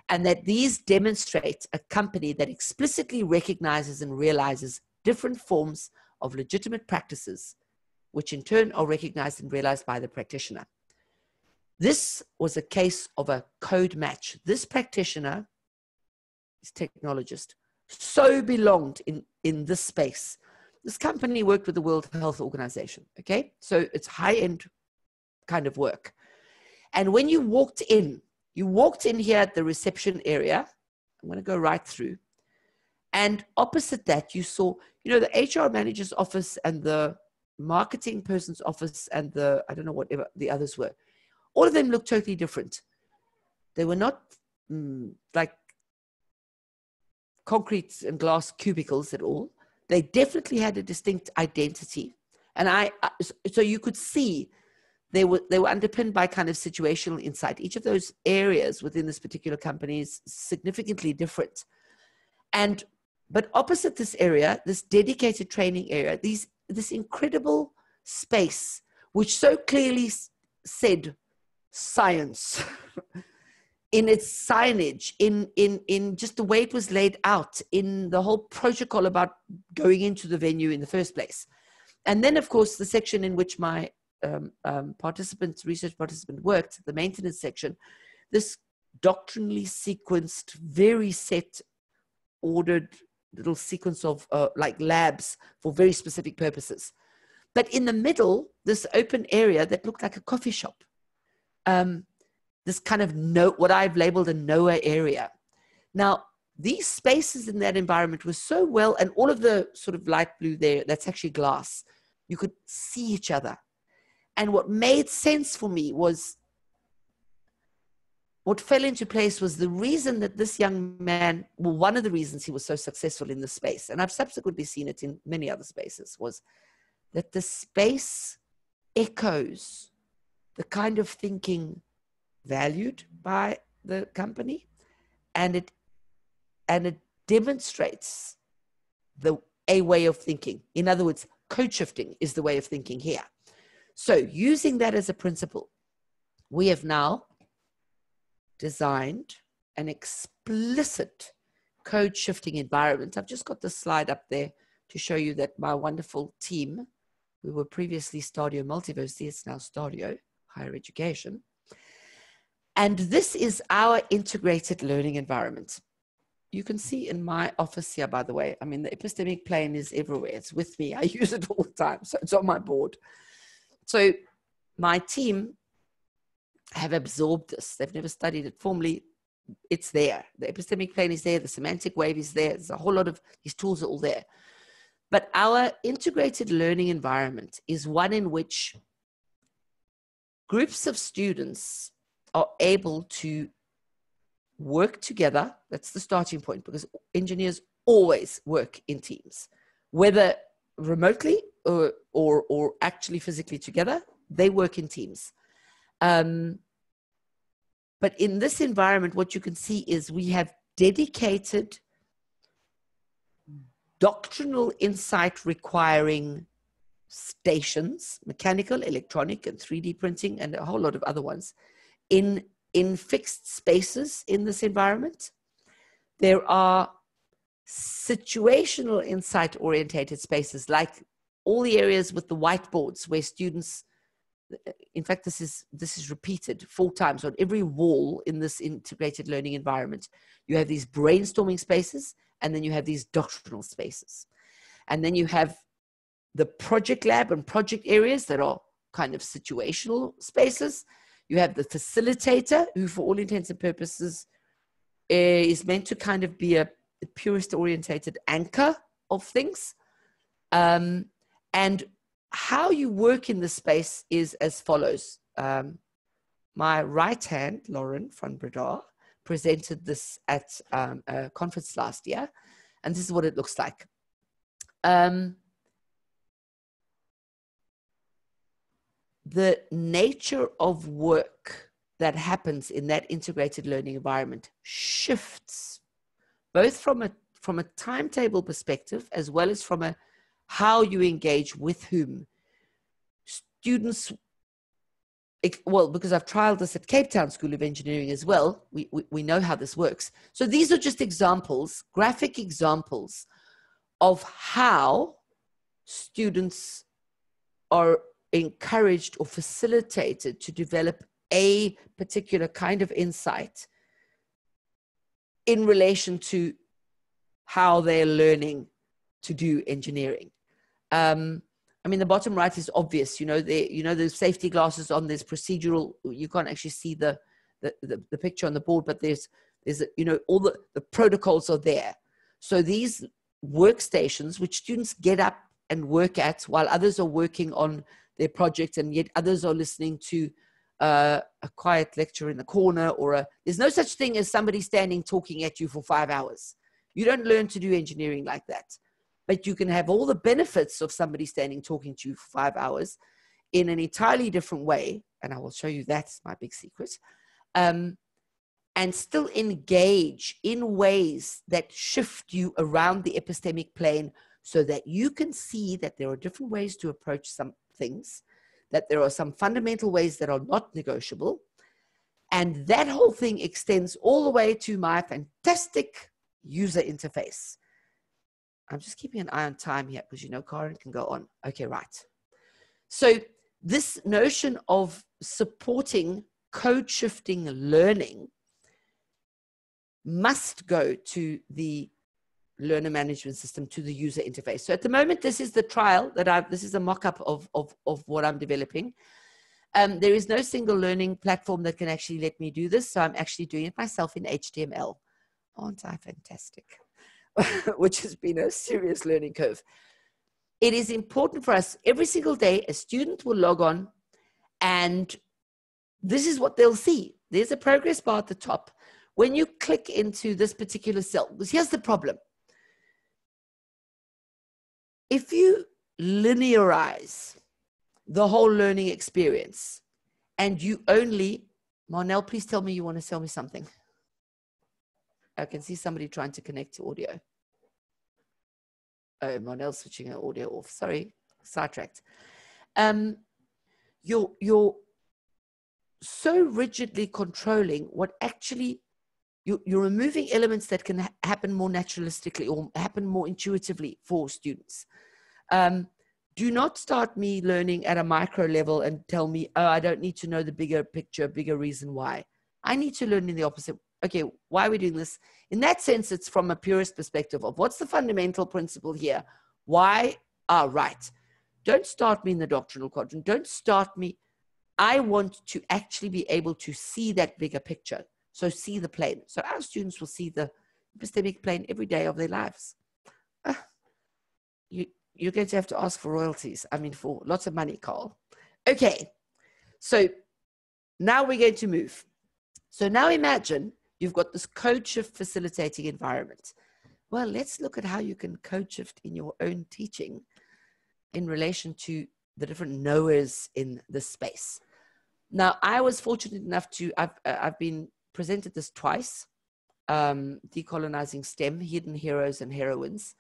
And that these demonstrate a company that explicitly recognizes and realizes different forms of legitimate practices, which in turn are recognized and realized by the practitioner. This was a case of a code match. This practitioner is technologist so belonged in, in this space. This company worked with the World Health Organization, okay? So it's high end kind of work. And when you walked in, you walked in here at the reception area. I'm going to go right through. And opposite that, you saw, you know, the HR manager's office and the marketing person's office and the, I don't know, whatever the others were. All of them looked totally different. They were not mm, like concrete and glass cubicles at all. They definitely had a distinct identity. And I, uh, so you could see they were, they were underpinned by kind of situational insight. Each of those areas within this particular company is significantly different. And, but opposite this area, this dedicated training area, these, this incredible space, which so clearly said science in its signage, in in in just the way it was laid out, in the whole protocol about going into the venue in the first place, and then of course the section in which my um, um, participants, research participant worked, the maintenance section, this doctrinally sequenced, very set, ordered little sequence of uh, like labs for very specific purposes. But in the middle, this open area that looked like a coffee shop, um, this kind of no, what I've labeled a Noah area. Now, these spaces in that environment were so well, and all of the sort of light blue there, that's actually glass. You could see each other. And what made sense for me was what fell into place was the reason that this young man, well, one of the reasons he was so successful in the space, and I've subsequently seen it in many other spaces, was that the space echoes the kind of thinking valued by the company and it and it demonstrates the a way of thinking in other words code shifting is the way of thinking here so using that as a principle we have now designed an explicit code shifting environment. I've just got the slide up there to show you that my wonderful team, we were previously Stadio Multiversity, it's now Stadio Higher Education. And this is our integrated learning environment. You can see in my office here, by the way, I mean, the epistemic plane is everywhere. It's with me. I use it all the time. So it's on my board. So my team have absorbed this. They've never studied it formally. It's there. The epistemic plane is there. The semantic wave is there. There's a whole lot of these tools are all there. But our integrated learning environment is one in which groups of students are able to work together. That's the starting point because engineers always work in teams, whether remotely or, or, or actually physically together, they work in teams. Um, but in this environment, what you can see is we have dedicated doctrinal insight requiring stations, mechanical, electronic, and 3D printing, and a whole lot of other ones, in, in fixed spaces in this environment. There are situational insight orientated spaces, like all the areas with the whiteboards where students in fact this is this is repeated four times on every wall in this integrated learning environment you have these brainstorming spaces and then you have these doctrinal spaces and then you have the project lab and project areas that are kind of situational spaces you have the facilitator who for all intents and purposes eh, is meant to kind of be a purist orientated anchor of things um, and how you work in the space is as follows. Um, my right hand, Lauren van Breda, presented this at um, a conference last year, and this is what it looks like. Um, the nature of work that happens in that integrated learning environment shifts both from a from a timetable perspective as well as from a how you engage with whom. Students, well, because I've trialed this at Cape Town School of Engineering as well, we, we, we know how this works. So these are just examples, graphic examples of how students are encouraged or facilitated to develop a particular kind of insight in relation to how they're learning to do engineering. Um, I mean, the bottom right is obvious. You know, the you know the safety glasses on. There's procedural. You can't actually see the the, the, the picture on the board, but there's there's you know all the the protocols are there. So these workstations, which students get up and work at, while others are working on their project, and yet others are listening to uh, a quiet lecture in the corner, or a there's no such thing as somebody standing talking at you for five hours. You don't learn to do engineering like that but you can have all the benefits of somebody standing talking to you for five hours in an entirely different way. And I will show you that's my big secret. Um, and still engage in ways that shift you around the epistemic plane so that you can see that there are different ways to approach some things, that there are some fundamental ways that are not negotiable. And that whole thing extends all the way to my fantastic user interface. I'm just keeping an eye on time here because you know Karin can go on. Okay, right. So this notion of supporting code shifting learning must go to the learner management system to the user interface. So at the moment, this is the trial that I've, this is a mock-up of, of, of what I'm developing. Um, there is no single learning platform that can actually let me do this. So I'm actually doing it myself in HTML. Aren't I fantastic? Which has been a serious learning curve. It is important for us every single day, a student will log on and this is what they'll see. There's a progress bar at the top. When you click into this particular cell, because here's the problem. If you linearize the whole learning experience and you only, Marnell, please tell me you want to sell me something. I can see somebody trying to connect to audio. Oh, Marnell switching her audio off. Sorry, sidetracked. Um, you're, you're so rigidly controlling what actually you, you're removing elements that can ha- happen more naturalistically or happen more intuitively for students. Um, do not start me learning at a micro level and tell me, oh, I don't need to know the bigger picture, bigger reason why. I need to learn in the opposite. Okay, why are we doing this? In that sense, it's from a purist perspective of what's the fundamental principle here? Why? Ah, right. Don't start me in the doctrinal quadrant. Don't start me. I want to actually be able to see that bigger picture. So see the plane. So our students will see the epistemic plane every day of their lives. Uh, you, you're going to have to ask for royalties. I mean, for lots of money, Karl. Okay, so now we're going to move. So now imagine you've got this code shift facilitating environment. Well, let's look at how you can code shift in your own teaching in relation to the different knowers in the space. Now, I was fortunate enough to, I've, uh, I've been presented this twice um, Decolonizing STEM, Hidden Heroes and Heroines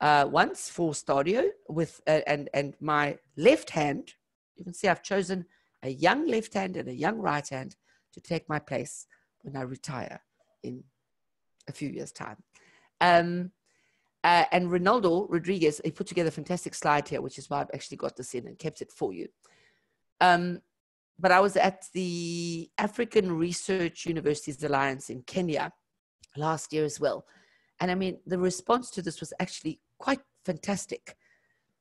uh, once for Stadio with uh, and and my left hand. You can see I've chosen a young left hand and a young right hand to take my place when I retire in a few years' time. Um, uh, and Ronaldo Rodriguez, he put together a fantastic slide here, which is why I've actually got this in and kept it for you. Um, but I was at the African Research Universities Alliance in Kenya last year as well. And I mean, the response to this was actually quite fantastic.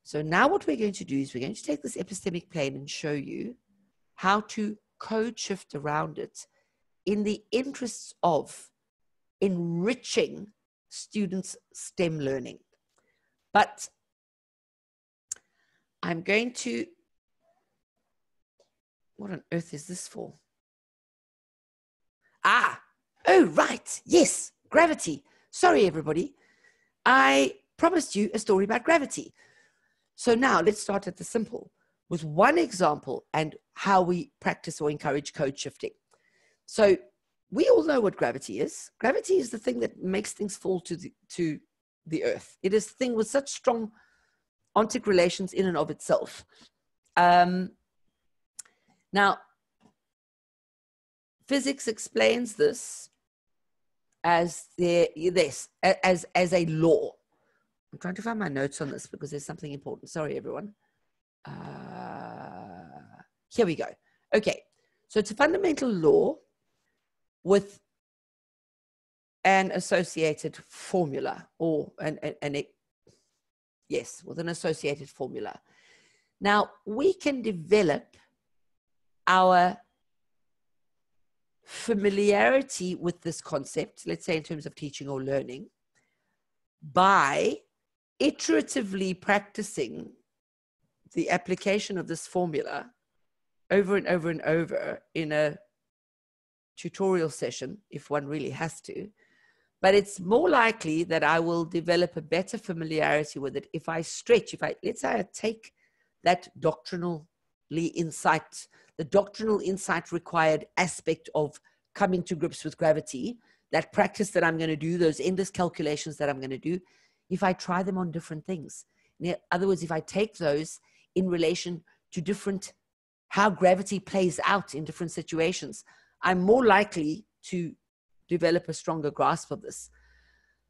So now what we're going to do is we're going to take this epistemic plane and show you how to code shift around it in the interests of enriching students' STEM learning. But I'm going to, what on earth is this for? Ah, oh, right, yes, gravity. Sorry, everybody. I promised you a story about gravity. So now let's start at the simple with one example and how we practice or encourage code shifting. So we all know what gravity is. Gravity is the thing that makes things fall to the, to the earth. It is a thing with such strong ontic relations in and of itself. Um, now, physics explains this as the, this as as a law. I'm trying to find my notes on this because there's something important. Sorry, everyone. Uh, here we go. Okay, so it's a fundamental law with an associated formula or an, an, an yes, with an associated formula. Now, we can develop our familiarity with this concept, let's say in terms of teaching or learning, by iteratively practicing the application of this formula over and over and over in a tutorial session, if one really has to. But it's more likely that I will develop a better familiarity with it if I stretch, if I, let's say I take that doctrinally insight, the doctrinal insight required aspect of coming to grips with gravity, that practice that I'm going to do, those endless calculations that I'm going to do, if I try them on different things. In other words, if I take those in relation to different, how gravity plays out in different situations, I'm more likely to develop a stronger grasp of this.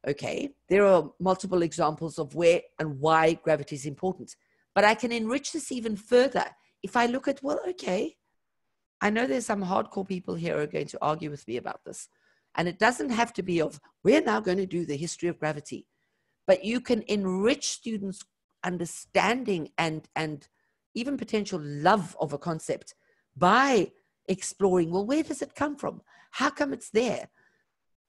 Okay, there are multiple examples of where and why gravity is important. But I can enrich this even further if I look at, well, okay, I know there's some hardcore people here who are going to argue with me about this. And it doesn't have to be of, we're now going to do the history of gravity. but you can enrich students' understanding and, and even potential love of a concept by exploring well, where does it come from? How come it's there?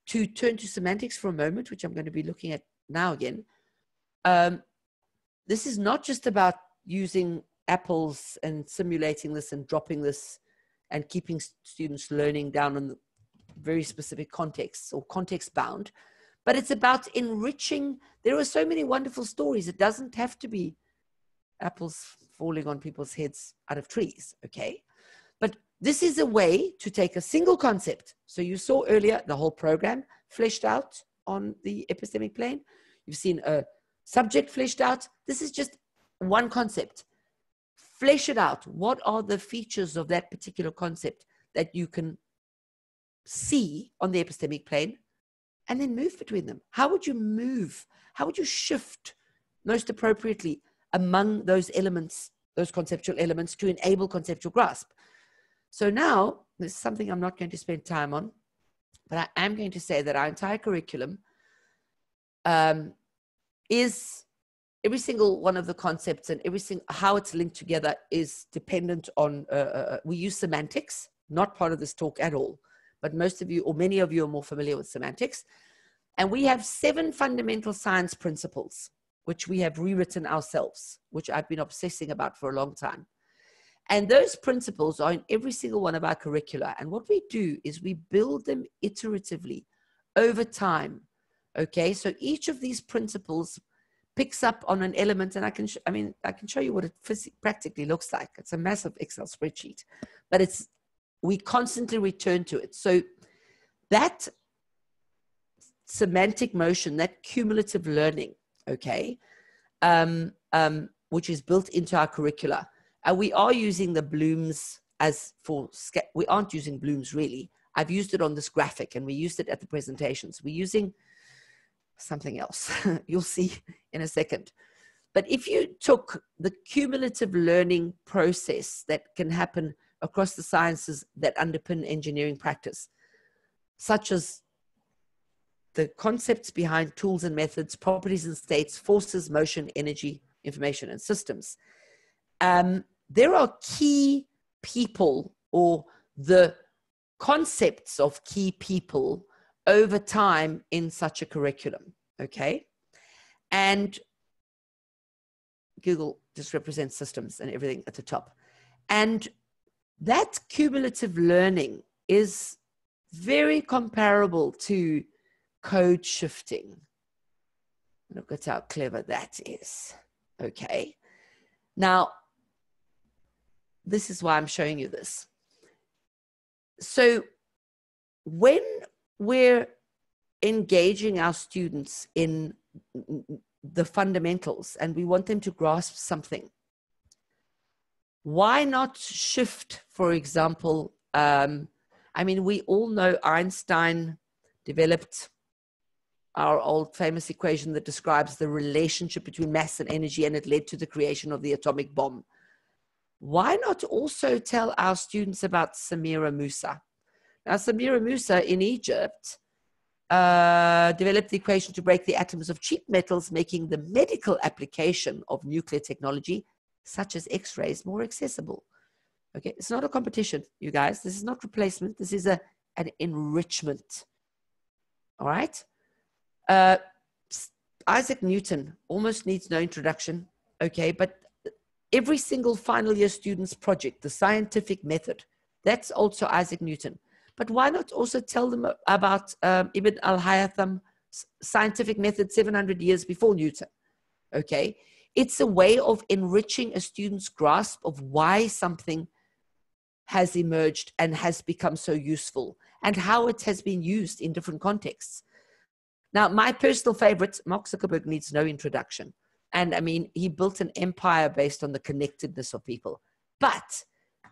To turn to semantics for a moment, which I'm going to be looking at now again, um, this is not just about using apples and simulating this and dropping this and keeping students learning down in very specific contexts or context bound, but it's about enriching. There are so many wonderful stories. It doesn't have to be apples falling on people's heads out of trees, okay? But this is a way to take a single concept. So you saw earlier the whole program fleshed out on the epistemic plane. You've seen a subject fleshed out. This is just one concept. Flesh it out. What are the features of that particular concept that you can see on the epistemic plane and then move between them? How would you move? How would you shift most appropriately among those elements, those conceptual elements to enable conceptual grasp? So now, this is something I'm not going to spend time on, but I am going to say that our entire curriculum um, is every single one of the concepts and everything how it's linked together is dependent on uh, uh, uh, we use semantics not part of this talk at all but most of you or many of you are more familiar with semantics. And we have seven fundamental science principles which we have rewritten ourselves which i've been obsessing about for a long time. And those principles are in every single one of our curricula. And what we do is we build them iteratively over time Okay, so each of these principles picks up on an element, and I can, sh- I mean, I can show you what it phys- practically looks like. It's a massive Excel spreadsheet, but it's we constantly return to it. So that semantic motion, that cumulative learning, okay, um, um, which is built into our curricula, and we are using the Bloom's as for we aren't using Bloom's really. I've used it on this graphic, and we used it at the presentations. We're using something else. You'll see in a second. But if you took the cumulative learning process that can happen across the sciences that underpin engineering practice, such as the concepts behind tools and methods, properties and states, forces, motion, energy, information, and systems, um, there are key people or the concepts of key people over time in such a curriculum. Okay. And Google just represents systems and everything at the top. And that cumulative learning is very comparable to code shifting. Look at how clever that is. Okay. Now, this is why I'm showing you this. So, when we're engaging our students in the fundamentals and we want them to grasp something. Why not shift, for example? Um, I mean, we all know Einstein developed our old famous equation that describes the relationship between mass and energy, and it led to the creation of the atomic bomb. Why not also tell our students about Samira Musa? Now, Samira Musa in Egypt uh, developed the equation to break the atoms of cheap metals, making the medical application of nuclear technology, such as X rays, more accessible. Okay, it's not a competition, you guys. This is not replacement, this is a, an enrichment. All right? Uh, Isaac Newton almost needs no introduction, okay, but every single final year student's project, the scientific method, that's also Isaac Newton. But why not also tell them about um, Ibn al Haytham scientific method 700 years before Newton? Okay. It's a way of enriching a student's grasp of why something has emerged and has become so useful and how it has been used in different contexts. Now, my personal favorite, Mark Zuckerberg needs no introduction. And I mean, he built an empire based on the connectedness of people. But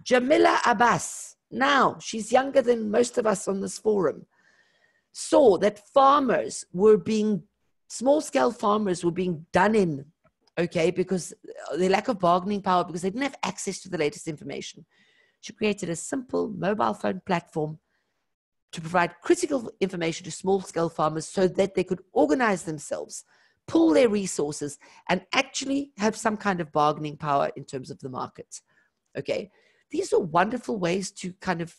Jamila Abbas, now she's younger than most of us on this forum, saw that farmers were being, small scale farmers were being done in, okay, because uh, the lack of bargaining power, because they didn't have access to the latest information. She created a simple mobile phone platform to provide critical information to small scale farmers so that they could organize themselves, pool their resources and actually have some kind of bargaining power in terms of the market. Okay, these are wonderful ways to kind of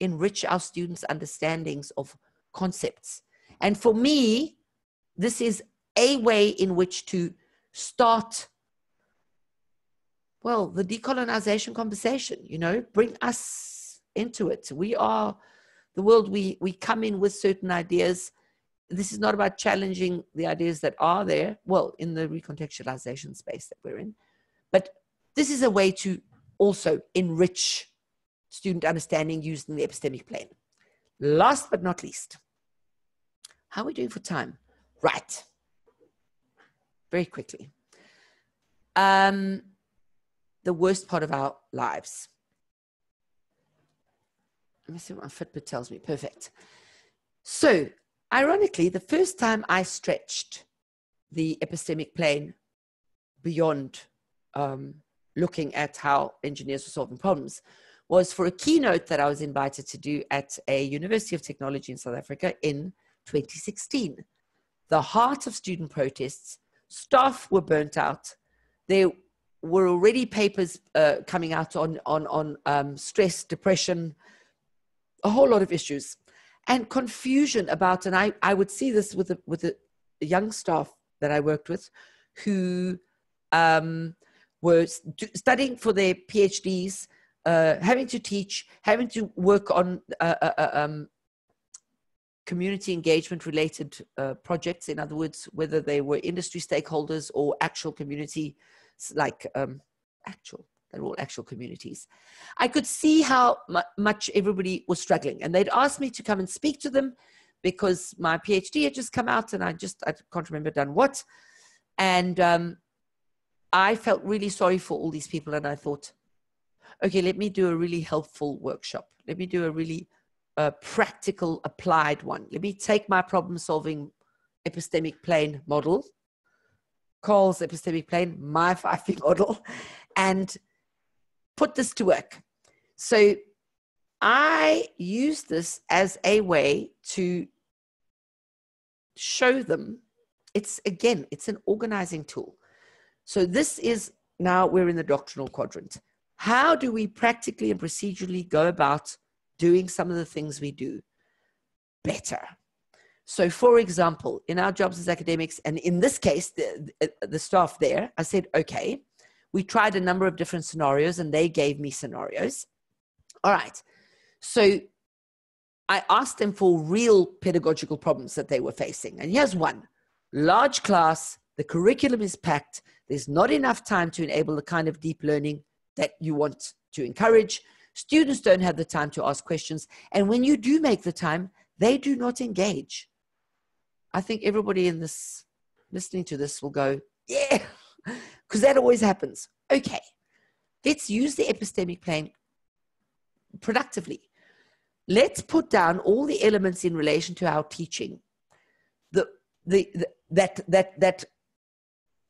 enrich our students' understandings of concepts. And for me, this is a way in which to start well the decolonization conversation you know bring us into it we are the world we we come in with certain ideas this is not about challenging the ideas that are there well in the recontextualization space that we're in but this is a way to also enrich student understanding using the epistemic plane last but not least how are we doing for time right very quickly um, the worst part of our lives. Let me see what my Fitbit tells me. Perfect. So, ironically, the first time I stretched the epistemic plane beyond um, looking at how engineers were solving problems was for a keynote that I was invited to do at a University of Technology in South Africa in 2016. The heart of student protests, staff were burnt out. There were already papers uh, coming out on on on um, stress, depression, a whole lot of issues, and confusion about. And I I would see this with the, with the young staff that I worked with, who um, were st- studying for their PhDs, uh, having to teach, having to work on uh, uh, uh um, community engagement related uh, projects. In other words, whether they were industry stakeholders or actual community like um, actual they're all actual communities. I could see how much everybody was struggling, and they'd asked me to come and speak to them because my PhD had just come out, and I just I can't remember done what, and um, I felt really sorry for all these people, and I thought, okay, let me do a really helpful workshop. Let me do a really uh, practical, applied one. Let me take my problem-solving epistemic plane model Karl's epistemic plane, my 5P model, and put this to work. So I use this as a way to show them it's again, it's an organizing tool. So this is now we're in the doctrinal quadrant. How do we practically and procedurally go about doing some of the things we do better? So, for example, in our jobs as academics, and in this case, the, the staff there, I said, okay, we tried a number of different scenarios and they gave me scenarios. All right. So, I asked them for real pedagogical problems that they were facing. And here's one large class, the curriculum is packed, there's not enough time to enable the kind of deep learning that you want to encourage. Students don't have the time to ask questions. And when you do make the time, they do not engage. I think everybody in this listening to this will go, yeah, because that always happens. Okay, let's use the epistemic plane productively. Let's put down all the elements in relation to our teaching. The, the, the, that, that, that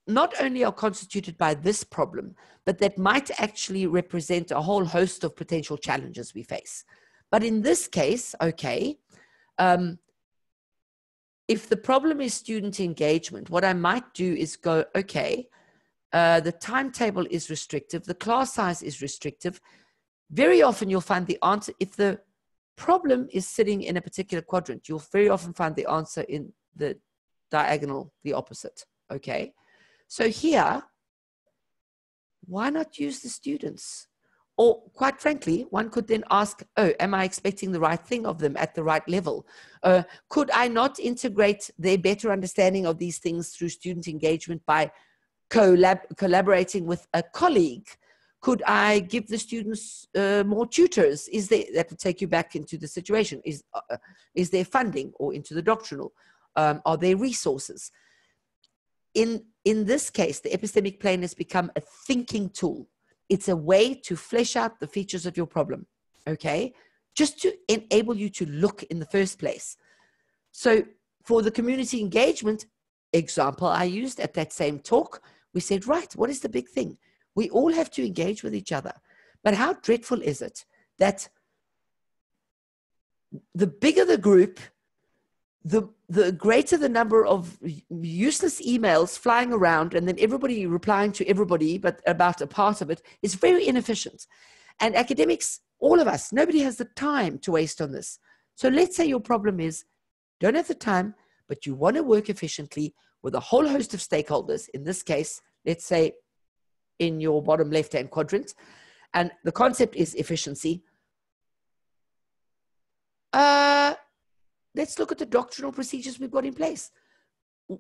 not only are constituted by this problem, but that might actually represent a whole host of potential challenges we face. But in this case, okay, um, if the problem is student engagement, what I might do is go, okay, uh, the timetable is restrictive, the class size is restrictive. Very often you'll find the answer, if the problem is sitting in a particular quadrant, you'll very often find the answer in the diagonal, the opposite. Okay. So here, why not use the students? Or, quite frankly, one could then ask, oh, am I expecting the right thing of them at the right level? Uh, could I not integrate their better understanding of these things through student engagement by collab- collaborating with a colleague? Could I give the students uh, more tutors? Is there, that would take you back into the situation. Is, uh, is there funding or into the doctrinal? Um, are there resources? In, in this case, the epistemic plane has become a thinking tool it's a way to flesh out the features of your problem, okay? Just to enable you to look in the first place. So, for the community engagement example I used at that same talk, we said, right, what is the big thing? We all have to engage with each other. But how dreadful is it that the bigger the group, the the greater the number of useless emails flying around and then everybody replying to everybody but about a part of it is very inefficient. And academics all of us nobody has the time to waste on this. So let's say your problem is don't have the time but you want to work efficiently with a whole host of stakeholders. In this case let's say in your bottom left hand quadrant. And the concept is efficiency. Uh let's look at the doctrinal procedures we've got in place.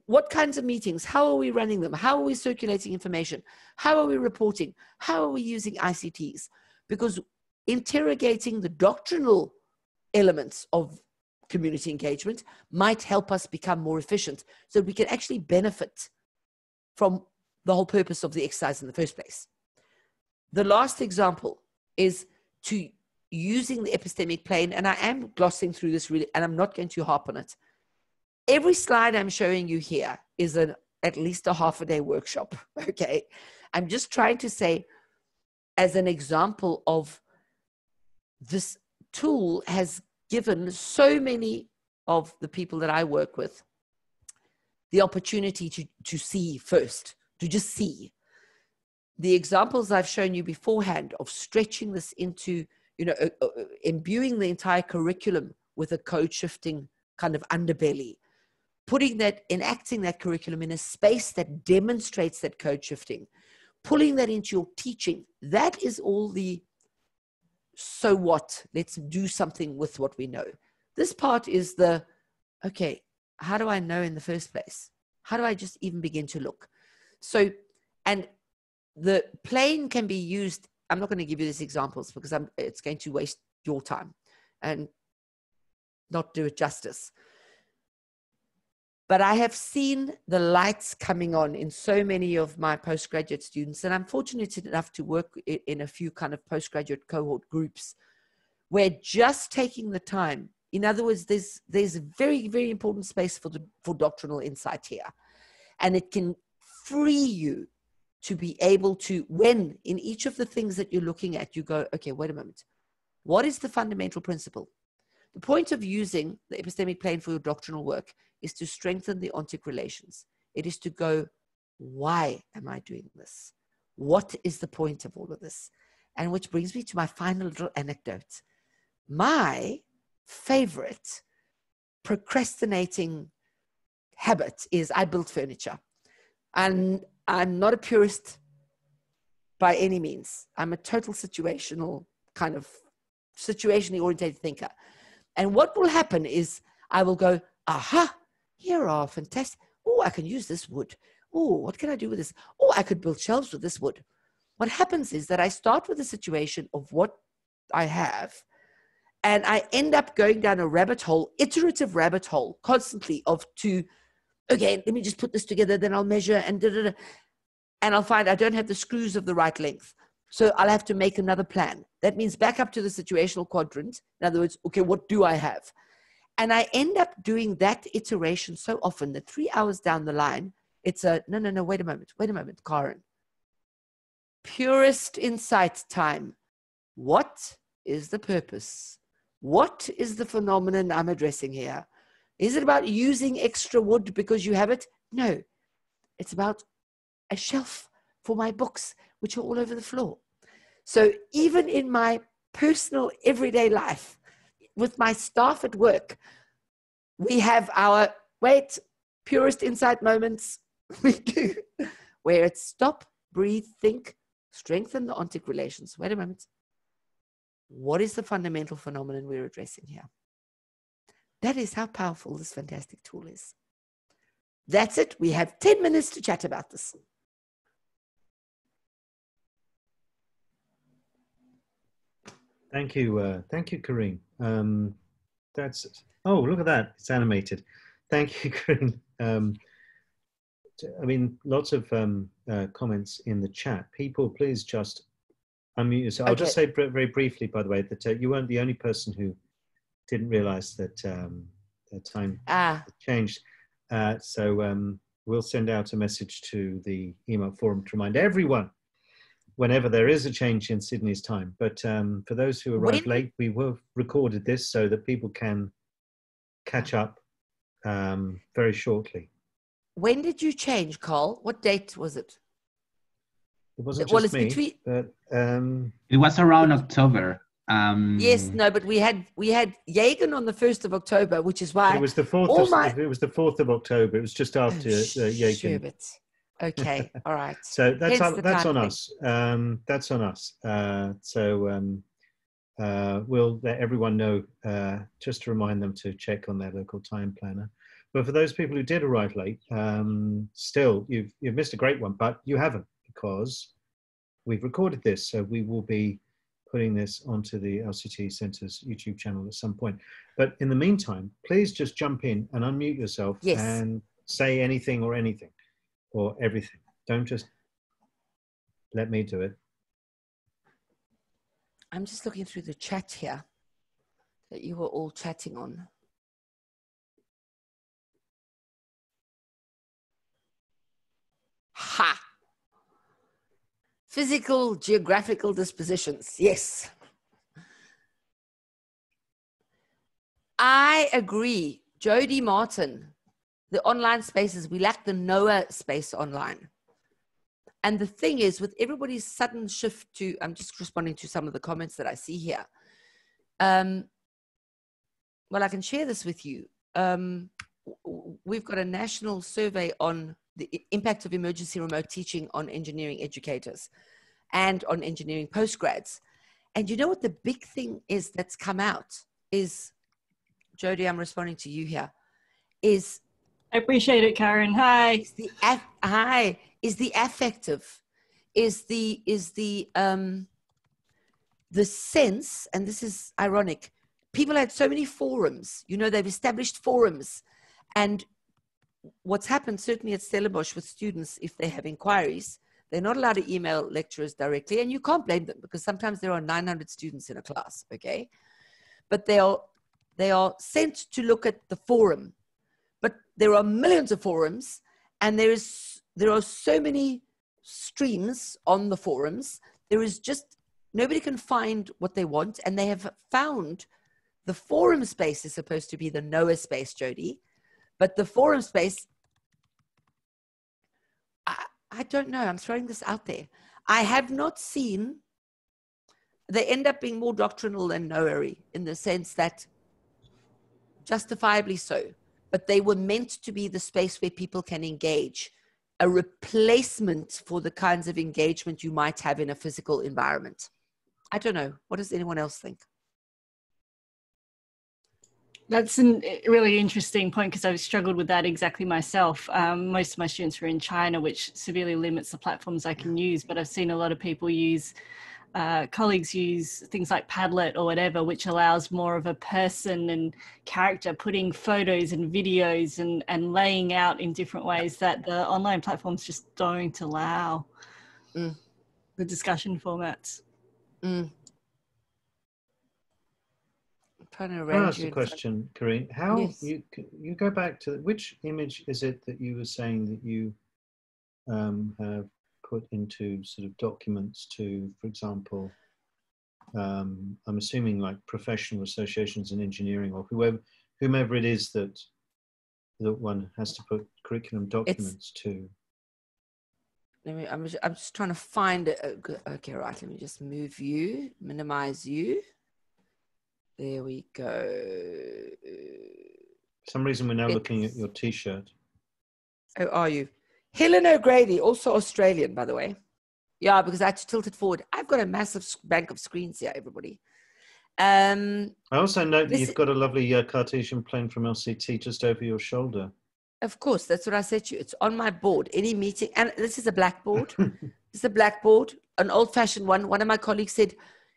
What kinds of meetings? How are we running them? How are we circulating information? How are we reporting? How are we using ICTs? Because interrogating the doctrinal elements of community engagement might help us become more efficient so we can actually benefit from the whole purpose of the exercise in the first place. The last example is to using the epistemic plane, and I am glossing through this really, and I'm not going to harp on it. Every slide I'm showing you here is an at least a half a day workshop. Okay. I'm just trying to say, as an example of this tool has given so many of the people that I work with the opportunity to, to see first, to just see. The examples I've shown you beforehand of stretching this into you know, uh, uh, imbuing the entire curriculum with a code shifting kind of underbelly, putting that, enacting that curriculum in a space that demonstrates that code shifting, pulling that into your teaching. That is all the so what? Let's do something with what we know. This part is the okay, how do I know in the first place? How do I just even begin to look? So, and the plane can be used I'm not going to give you these examples because I'm, it's going to waste your time and not do it justice. But I have seen the lights coming on in so many of my postgraduate students, and I'm fortunate enough to work in a few kind of postgraduate cohort groups where just taking the time, in other words, there's, there's a very, very important space for, the, for doctrinal insight here. And it can free you to be able to, when in each of the things that you're looking at, you go, okay, wait a moment. What is the fundamental principle? The point of using the epistemic plane for your doctrinal work is to strengthen the ontic relations. It is to go, why am I doing this? What is the point of all of this? And which brings me to my final little anecdote. My favorite procrastinating habit is I build furniture. And I'm not a purist by any means. I'm a total situational kind of situationally oriented thinker. And what will happen is I will go, aha, here are fantastic. Oh, I can use this wood. Oh, what can I do with this? Oh, I could build shelves with this wood. What happens is that I start with a situation of what I have, and I end up going down a rabbit hole, iterative rabbit hole, constantly of to okay, let me just put this together, then I'll measure and da, da, da, and I'll find I don't have the screws of the right length. So I'll have to make another plan. That means back up to the situational quadrant. In other words, okay, what do I have? And I end up doing that iteration so often that three hours down the line, it's a no, no, no, wait a moment, wait a moment, Karin. Purist insight time. What is the purpose? What is the phenomenon I'm addressing here? Is it about using extra wood because you have it? No. It's about a shelf for my books, which are all over the floor. So even in my personal everyday life, with my staff at work, we have our wait, purist insight moments we do, where it's stop, breathe, think, strengthen the ontic relations. Wait a moment. What is the fundamental phenomenon we're addressing here? That is how powerful this fantastic tool is. That's it. We have 10 minutes to chat about this. Thank you. Uh, thank you, Karin. Um, that's, oh, look at that. It's animated. Thank you, Karin. Um, I mean, lots of um, uh, comments in the chat. People, please just unmute So I'll okay. just say very briefly, by the way, that uh, you weren't the only person who didn't realize that um, the time ah. changed. Uh, so um, we'll send out a message to the email forum to remind everyone whenever there is a change in Sydney's time. But um, for those who arrived late, we will recorded this so that people can catch up um, very shortly. When did you change, Karl? What date was it? It wasn't Well, just it's me, between- but um, It was around October. Um, Yes, no, but we had we had Jagen on the first of October, which is why it was the fourth. Of, my- It was the fourth of October. It was just after Oh, uh, sherbet. Okay, all right. So that's on, that's on us. Um, that's on us. Uh, so um, uh, we'll let everyone know uh, just to remind them to check on their local time planner. But for those people who did arrive late, um, still you've you've missed a great one, but you haven't because we've recorded this. So we will be putting this onto the LCT Centre's YouTube channel at some point. But in the meantime, please just jump in and unmute yourself Yes. and say anything or anything or everything. Don't just let me do it. I'm just looking through the chat here that you were all chatting on. Ha! Physical geographical dispositions. Yes. I agree. Jody Martin, the online spaces, we lack the knower space online. And the thing is, with everybody's sudden shift to, I'm just responding to some of the comments that I see here. Um, well, I can share this with you. Um, we've got a national survey on the impact of emergency remote teaching on engineering educators and on engineering postgrads. And you know what the big thing is that's come out is, Jody, I'm responding to you here, is I appreciate it, Karin. Hi. is the aff- hi is the affective is the is the um the sense and this is ironic people had so many forums you know they've established forums and what's happened certainly at stellenbosch with students if they have inquiries they're not allowed to email lecturers directly and you can't blame them because sometimes there are 900 students in a class okay? But they are they are sent to look at the forum. But there are millions of forums and there is there are so many streams on the forums. There is just nobody can find what they want and they have found the forum space is supposed to be the knower space jody but the forum space I, I don't know i'm throwing this out there i have not seen they end up being more doctrinal than knower in the sense that justifiably so but they were meant to be the space where people can engage, a replacement for the kinds of engagement you might have in a physical environment. I don't know. What does anyone else think? That's a really interesting point because I've struggled with that exactly myself. Um, most of my students are in China, which severely limits the platforms I can use, but I've seen a lot of people use. Uh, colleagues use things like Padlet or whatever, which allows more of a person and character putting photos and videos and, and laying out in different ways that the online platforms just don't allow Mm. the discussion formats. Mm. Trying to Can I arrange ask a question, Karin? How Yes. you you go back to which image is it that you were saying that you um, have put into sort of documents to, for example, um, I'm assuming like professional associations in engineering or whoever whomever it is that that one has to put curriculum documents to. Let me, I'm, just, I'm just trying to find it. Uh, Okay, right. Let me just move you, minimize you. There we go. For some reason, we're now looking at your T-shirt. Oh, are you? Helen O'Grady, also Australian, by the way. Yeah, because I had to tilt it forward. I've got a massive bank of screens here, everybody. Um, I also note that you've got a lovely uh, Cartesian plane from LCT just over your shoulder. of course, that's what I said to you. It's on my board. Any meeting, and this is a blackboard. it's a blackboard, an old-fashioned one. One of my colleagues said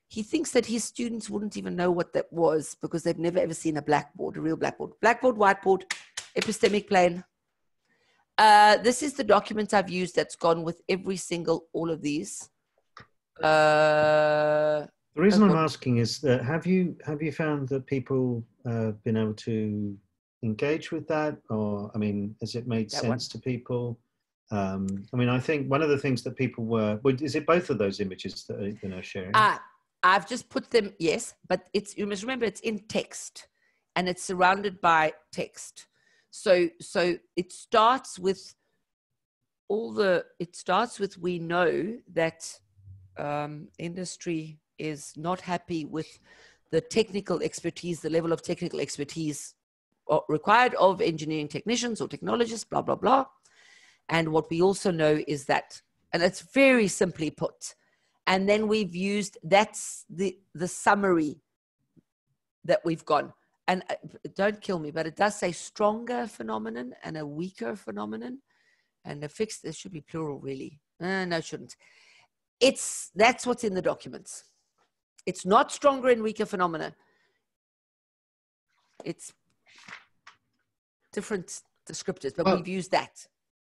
he thinks that his students wouldn't even know what that was because they've never ever seen a blackboard, a real blackboard. Blackboard, whiteboard, epistemic plane. Uh, this is the document I've used that's gone with every single all of these. Uh, The reason I'm asking is that have you have you found that people uh, been able to engage with that, or I mean, has it made That one. sense to people? Um, I mean, I think one of the things that people were well, is it both of those images that are, that are sharing? Ah, I've just put them, yes, but it's, you must remember it's in text and it's surrounded by text. So so it starts with all the it starts with we know that um, industry is not happy with the technical expertise, the level of technical expertise uh, required of engineering technicians or technologists, blah, blah, blah. And what we also know is that, and it's very simply put, and then we've used that's the, the summary that we've gone. And uh, don't kill me, but it does say stronger phenomenon and a weaker phenomenon. And a fixed, this should be plural, really. Uh, no, it shouldn't. It's that's what's in the documents. It's not stronger and weaker phenomena. It's different descriptors, but well, we've used that.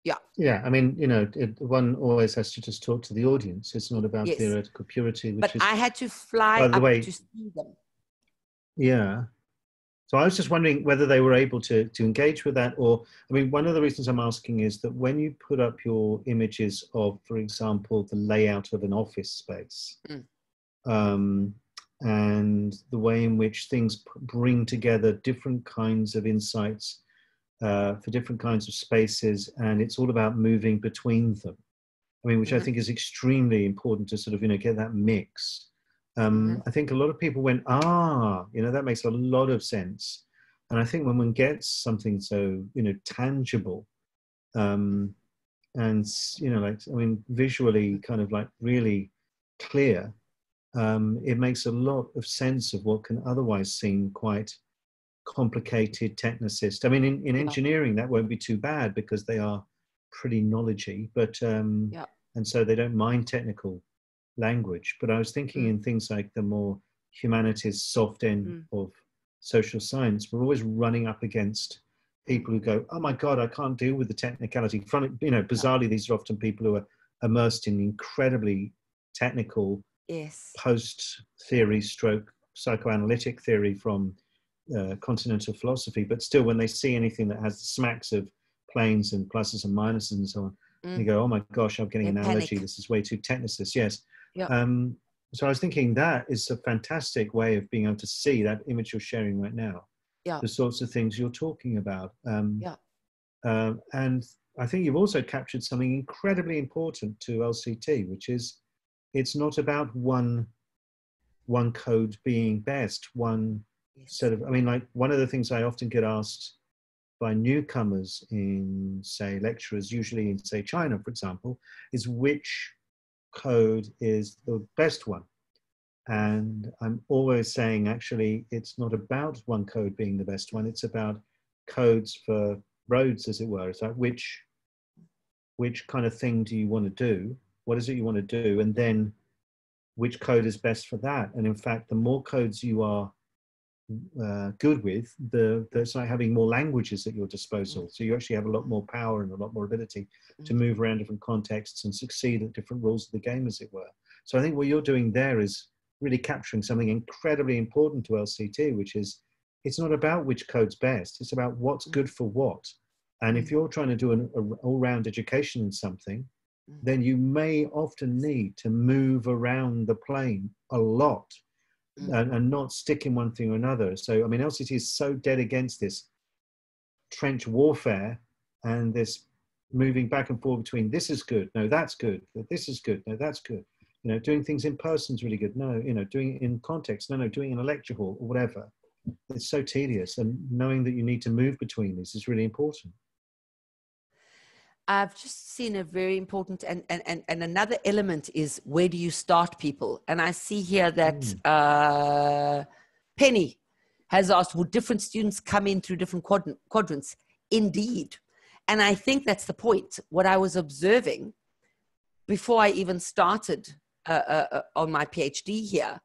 Yeah. Yeah. I mean, you know, it, one always has to just talk to the audience. It's not about yes. theoretical purity. Which but is, I had to fly by up way, to see them. Yeah. So I was just wondering whether they were able to, to engage with that, or I mean, one of the reasons I'm asking is that when you put up your images of, for example, the layout of an office space, mm um, and the way in which things bring together different kinds of insights uh, for different kinds of spaces, and it's all about moving between them. I mean, which mm-hmm. I think is extremely important to sort of you know get that mix. Um, mm-hmm. I think a lot of people went, ah, you know, that makes a lot of sense. And I think when one gets something so you know tangible, um, and you know, like I mean, visually kind of like really clear, um, it makes a lot of sense of what can otherwise seem quite complicated technicist. I mean, in, in engineering, that won't be too bad because they are pretty knowledgey, but um, yeah. and so they don't mind technical language. But I was thinking mm. in things like the more humanities soft end mm. of social science, we're always running up against people who go, "Oh my God, I can't deal with the technicality." From you know, bizarrely, these are often people who are immersed in incredibly technical yes. post theory stroke psychoanalytic theory from uh, continental philosophy, but still, when they see anything that has smacks of planes and pluses and minuses and so on, mm. they go, "Oh my gosh, I'm getting an allergy. This is way too technicist." Yes. Yeah. Um, so I was thinking that is a fantastic way of being able to see that image you're sharing right now. Yeah. The sorts of things you're talking about. Um, yeah. Uh, and I think you've also captured something incredibly important to LCT, which is it's not about one one code being best one set of i mean like one of the things i often get asked by newcomers in say lecturers usually in say china for example is which code is the best one? And i'm always saying actually it's not about one code being the best one. It's about codes for roads as it were. It's like which which kind of thing do you want to do? What is it you want to do? And then which code is best for that? And in fact the more codes you are uh, good with the, the it's like having more languages at your disposal so you actually have a lot more power and a lot more ability to mm-hmm. move around different contexts and succeed at different rules of the game as it were so i think what you're doing there is really capturing something incredibly important to lct which is it's not about which code's best it's about what's good for what and if mm. you're trying to do an all-round education in something Mm. then you may often need to move around the plane a lot mm. Mm. and, and not stick in one thing or another. So, I mean, LCT is so dead against this trench warfare and this moving back and forth between this is good, no, that's good, this is good, no, that's good. You know, doing things in person is really good. No, you know, doing it in context, no, no, doing it in a lecture hall or whatever. It's so tedious, and knowing that you need to move between these is really important. I've just seen a very important and, and, and, and another element is where do you start people? And I see here that mm. uh, Penny has asked, would different students come in through different quadrant, quadrants? Indeed. And I think that's the point. What I was observing before I even started uh, uh, uh on my PhD here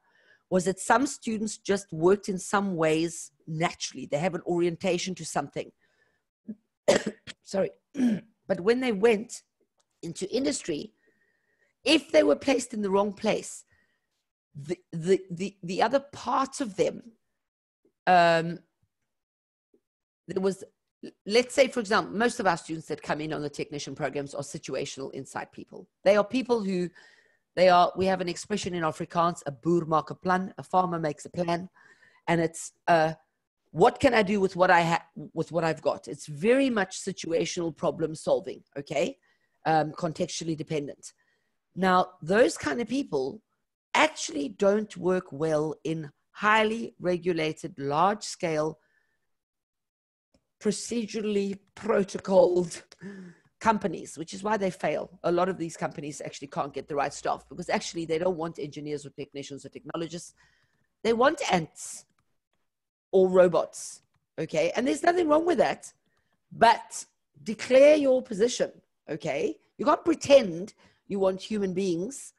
was that some students just worked in some ways naturally. They have an orientation to something. Sorry. But when they went into industry, if they were placed in the wrong place, the, the, the, the other part of them, um, there was, let's say, for example, most of our students that come in on the technician programs are situational insight people. They are people who, they are, we have an expression in Afrikaans, a boer maak 'n plan, a farmer makes a plan. And it's, uh, what can I do with what I have with what I've got? It's very much situational problem solving, okay? Um, contextually dependent. Now, those kind of people actually don't work well in highly regulated, large scale, procedurally protocoled companies, which is why they fail. A lot of these companies actually can't get the right staff because actually they don't want engineers or technicians or technologists. They want ants or robots. Okay. And there's nothing wrong with that. But declare your position. Okay. You can't pretend you want human beings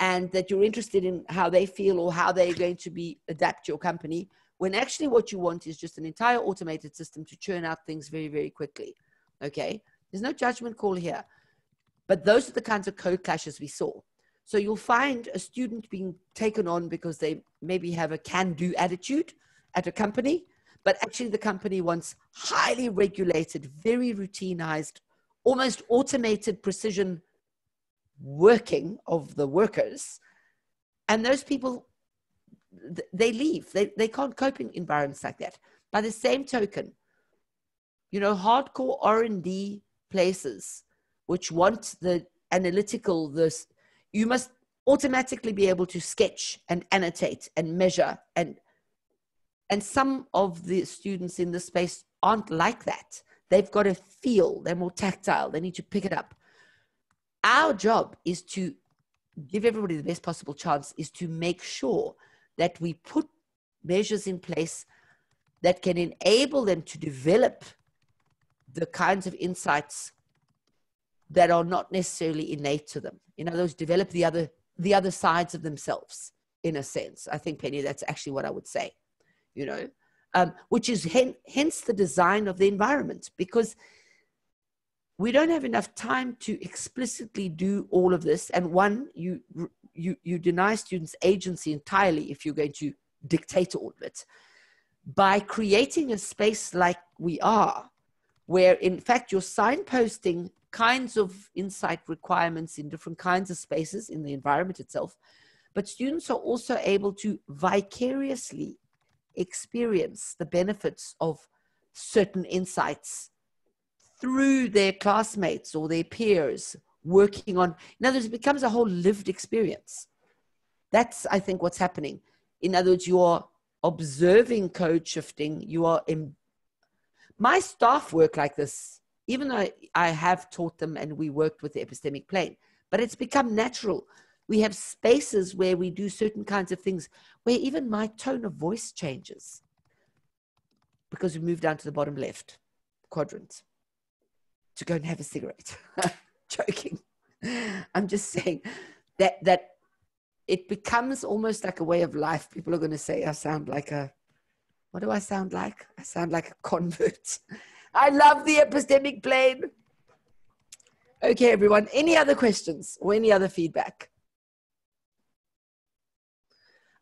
and that you're interested in how they feel or how they're going to be adapt your company when actually what you want is just an entire automated system to churn out things very very quickly okay there's no judgment call here but those are the kinds of code clashes we saw so you'll find a student being taken on because they maybe have a can do attitude at a company, but actually the company wants highly regulated, very routinized, almost automated precision working of the workers. And those people, they leave. They, they can't cope in environments like that. By the same token, you know, hardcore R&D places which want the analytical, this, you must automatically be able to sketch and annotate and measure and and some of the students in the space aren't like that. They've got to feel, they're more tactile, they need to pick it up. Our job is to give everybody the best possible chance, is to make sure that we put measures in place that can enable them to develop the kinds of insights that are not necessarily innate to them. In other words, develop the other the other sides of themselves, in a sense. I think Penny, that's actually what I would say you know, um, which is hen- hence the design of the environment because we don't have enough time to explicitly do all of this. And one, you you you deny students agency entirely if you're going to dictate all of it by creating a space like we are, where in fact you're signposting kinds of insight requirements in different kinds of spaces in the environment itself, but students are also able to vicariously experience the benefits of certain insights through their classmates or their peers working on in other words it becomes a whole lived experience. That's i think what's happening. In other words you are observing code shifting. You are in my staff work like this even though i have taught them and we worked with the epistemic plane but it's become natural we have spaces where we do certain kinds of things where even my tone of voice changes because we move down to the bottom left quadrant to go and have a cigarette. Joking. I'm just saying that that it becomes almost like a way of life. People are going to say I sound like a what do I sound like? I sound like a convert. I love the epistemic plane. Okay, everyone. Any other questions or any other feedback?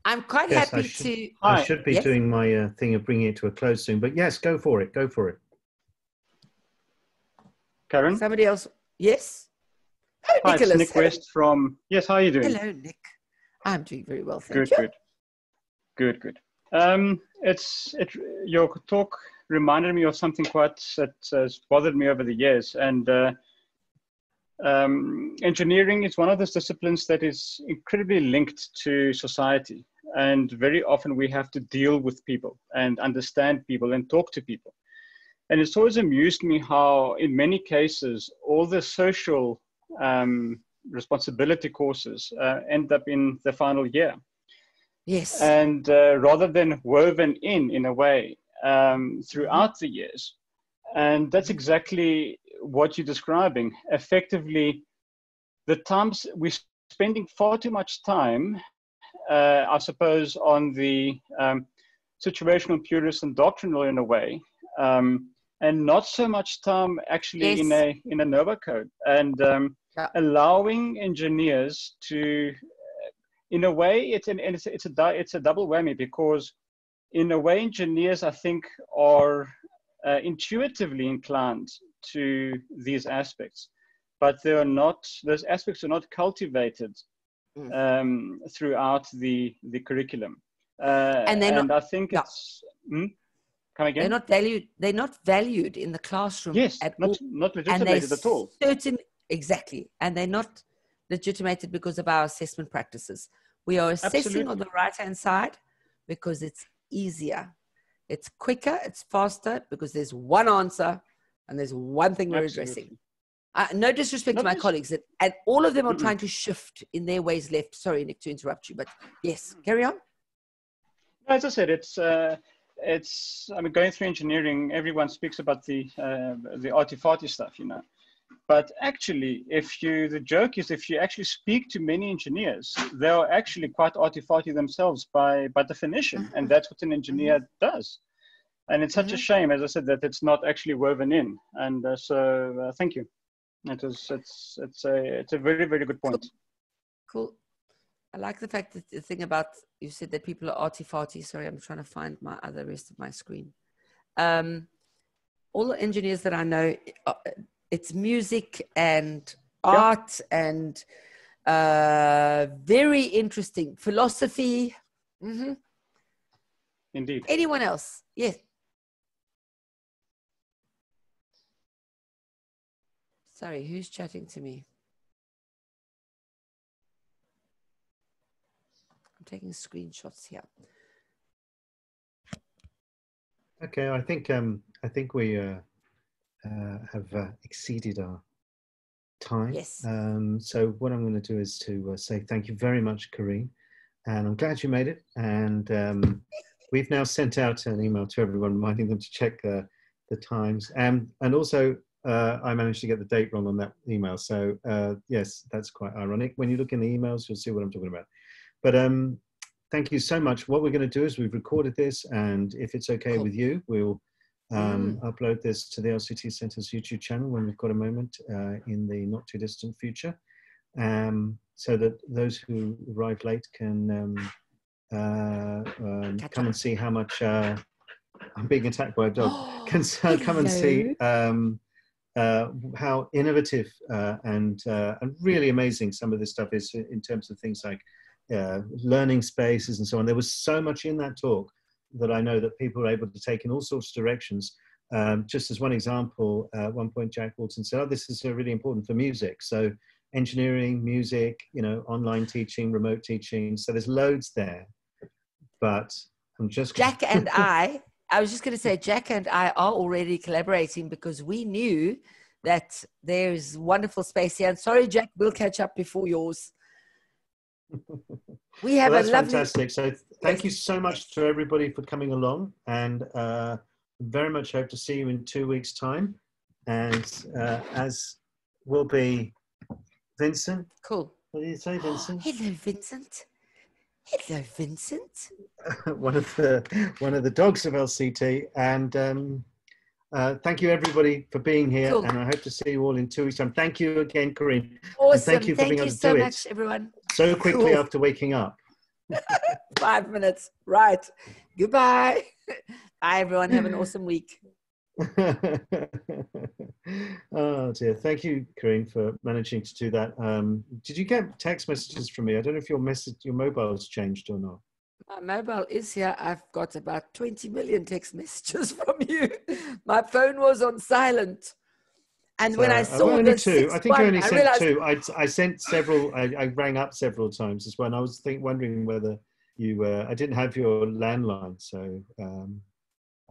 I'm quite yes, happy I should, to. I should be yes? doing my uh, thing of bringing it to a close soon, but yes, go for it. Go for it. Karin? Somebody else? Yes? Oh, Hi, Nicholas. Nick Hello. West from. Yes, how are you doing? Hello, Nick. I'm doing very well, thank good, you. Good, good. Good, good. Um, it's, it, your talk reminded me of something quite that has bothered me over the years. And uh, um, engineering is one of those disciplines that is incredibly linked to society and very often we have to deal with people and understand people and talk to people. And it's always amused me how in many cases all the social um, responsibility courses uh, end up in the final year. Yes. And uh, rather than woven in in a way um, throughout the years. And that's exactly what you're describing. Effectively the times we're spending far too much time uh, I suppose, on the um, situational purist and doctrinal in a way, um, and not so much time actually yes. in a in a knower code, and um, yeah. allowing engineers to, in a way, it's an it's it's a it's a double whammy because, in a way, engineers I think are uh, intuitively inclined to these aspects, but they are not those aspects are not cultivated. Um, throughout the the curriculum. Uh, and then, and I think yeah. it's. Hmm? Come again? They're not valued. They're not valued in the classroom yes, at not all. not And legitimated at all. certain exactly, and they're not legitimated because of our assessment practices. We are assessing on the right hand side because it's easier, it's quicker, it's faster because there's one answer and there's one thing we're addressing. Uh, no disrespect Not to my dis- colleagues, that, and all of them are trying to shift in their ways left. Sorry, Nick, to interrupt you, but yes, carry on. As I said, it's uh, it's. I mean, going through engineering, everyone speaks about the uh, the arty-farty stuff, you know. But actually, if you the joke is if you actually speak to many engineers, they are actually quite arty-farty themselves by by definition, and that's what an engineer does. And it's such a Mhm. shame, as I said, that it's not actually woven in. And uh, so, uh, thank you. It is. It's. It's a. It's a very very good point. Cool. I like the fact that the thing about you said that people are arty farty. Sorry, I'm trying to find my other rest of my screen. Um, all the engineers that I know, uh, it's music and art and uh, very interesting philosophy. Mm-hmm. Indeed. Anyone else? Yes. Sorry, who's chatting to me? I'm taking screenshots here. Okay, I think um, I think we uh, uh, have uh, exceeded our time. Yes. Um, so what I'm going to do is to uh, say thank you very much, Karin, and I'm glad you made it. And um, we've now sent out an email to everyone reminding them to check uh, the times. And and also uh, I managed to get the date wrong on that email. So uh, yes, that's quite ironic. When you look in the emails, you'll see what I'm talking about. But um, thank you so much. What we're going to do is we've recorded this, and if it's okay Cool. with you, we'll um, upload this to the LCT Centre's YouTube channel when we've got a moment uh, in the not too distant future, um, so that those who arrive late can um, uh, um, come and see how much uh, I'm being attacked by a dog. Can s- come and see um, uh, how innovative uh, and uh, and really amazing some of this stuff is in terms of things like uh, learning spaces and so on. There was so much in that talk that I know that people are able to take in all sorts of directions. Um, just as one example, uh, at one point Jack Walton said, "Oh, this is uh, really important for music." So engineering, music, you know, online teaching, remote teaching. So there's loads there. But I'm just Jack and I, I was just going to say, Jack and I are already collaborating because we knew that there's wonderful space here. And sorry, Jack, we'll catch up before yours. We have well, a lovely. fantastic. So thank you so much to everybody for coming along, and uh, very much hope to see you in two weeks' time. And uh, as will be Vincent. Cool. What did you say, Vincent? Hello, Vincent. Hello, Vincent. one of the one of the dogs of LCT. And um, uh, thank you everybody for being here. Cool. And I hope to see you all in two weeks' time. Thank you again, Karin. Awesome. thank you for being able to so do it. everyone. So quickly Cool. after waking up. Five minutes. Right. Goodbye. Bye, everyone. Have an awesome week. oh dear. Thank you, Karin, for managing to do that. Um, did you get text messages from me? I don't know if your message, your mobile's changed or not. My mobile is here. I've got about 20 million text messages from you. My phone was on silent. And when I So, saw only two, I think I only I sent realized two. I, I sent several. I, I rang up several times as well. And I was think, wondering whether you. Uh, I didn't have your landline, so. Um,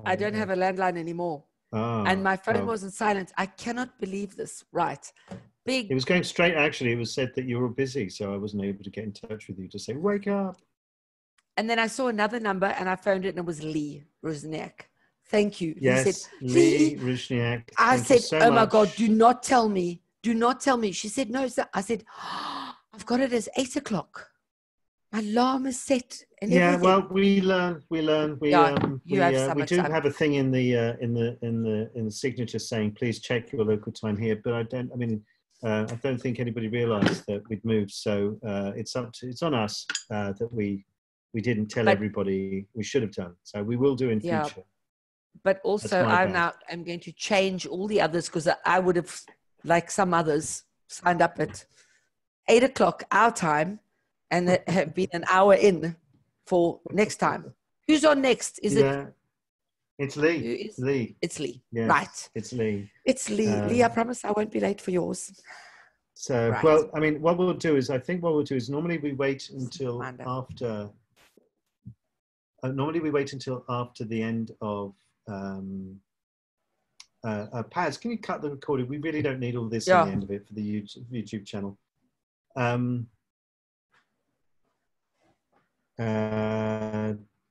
I don't have a landline anymore. Ah, and my phone oh. wasn't silent. I cannot believe this. Right. Big It was going straight. Actually, it was said that you were busy, so I wasn't able to get in touch with you to say wake up. And then I saw another number and I phoned it and it was Lee Rusznyak. Thank you. He Yes, said, Lee Rusznyak. I said, so Oh my God, do not tell me. Do not tell me. She said, No, sir. I said, I've got it as eight o'clock. My alarm is set. And yeah everything." well we learn we learn we Yeah, um you we, have uh, we do time. have a thing in the uh, in the in the in the signature saying please check your local time here but i don't i mean uh, i don't think anybody realized that we'd moved so uh, it's up to it's on us uh, that we we didn't tell But- everybody we should have done so we will do in Yeah. future but also I'm bad. now I'm going to change all the others because I would have, like some others, signed up at eight o'clock our time and have been an hour in for next time. Who's on next? Is it yeah It's Lee. Is- Lee. It's Lee. Yes, Right. It's Lee. It's Lee. Lee, I Um, promise I won't be late for yours. So, Right. well, I mean, what we'll do is, I think what we'll do is normally we wait until after. Uh, normally we wait until after the end of. Um, uh, uh, Paz, can you cut the recording? We really don't need all this Yeah. at the end of it for the YouTube, YouTube channel. Um, uh,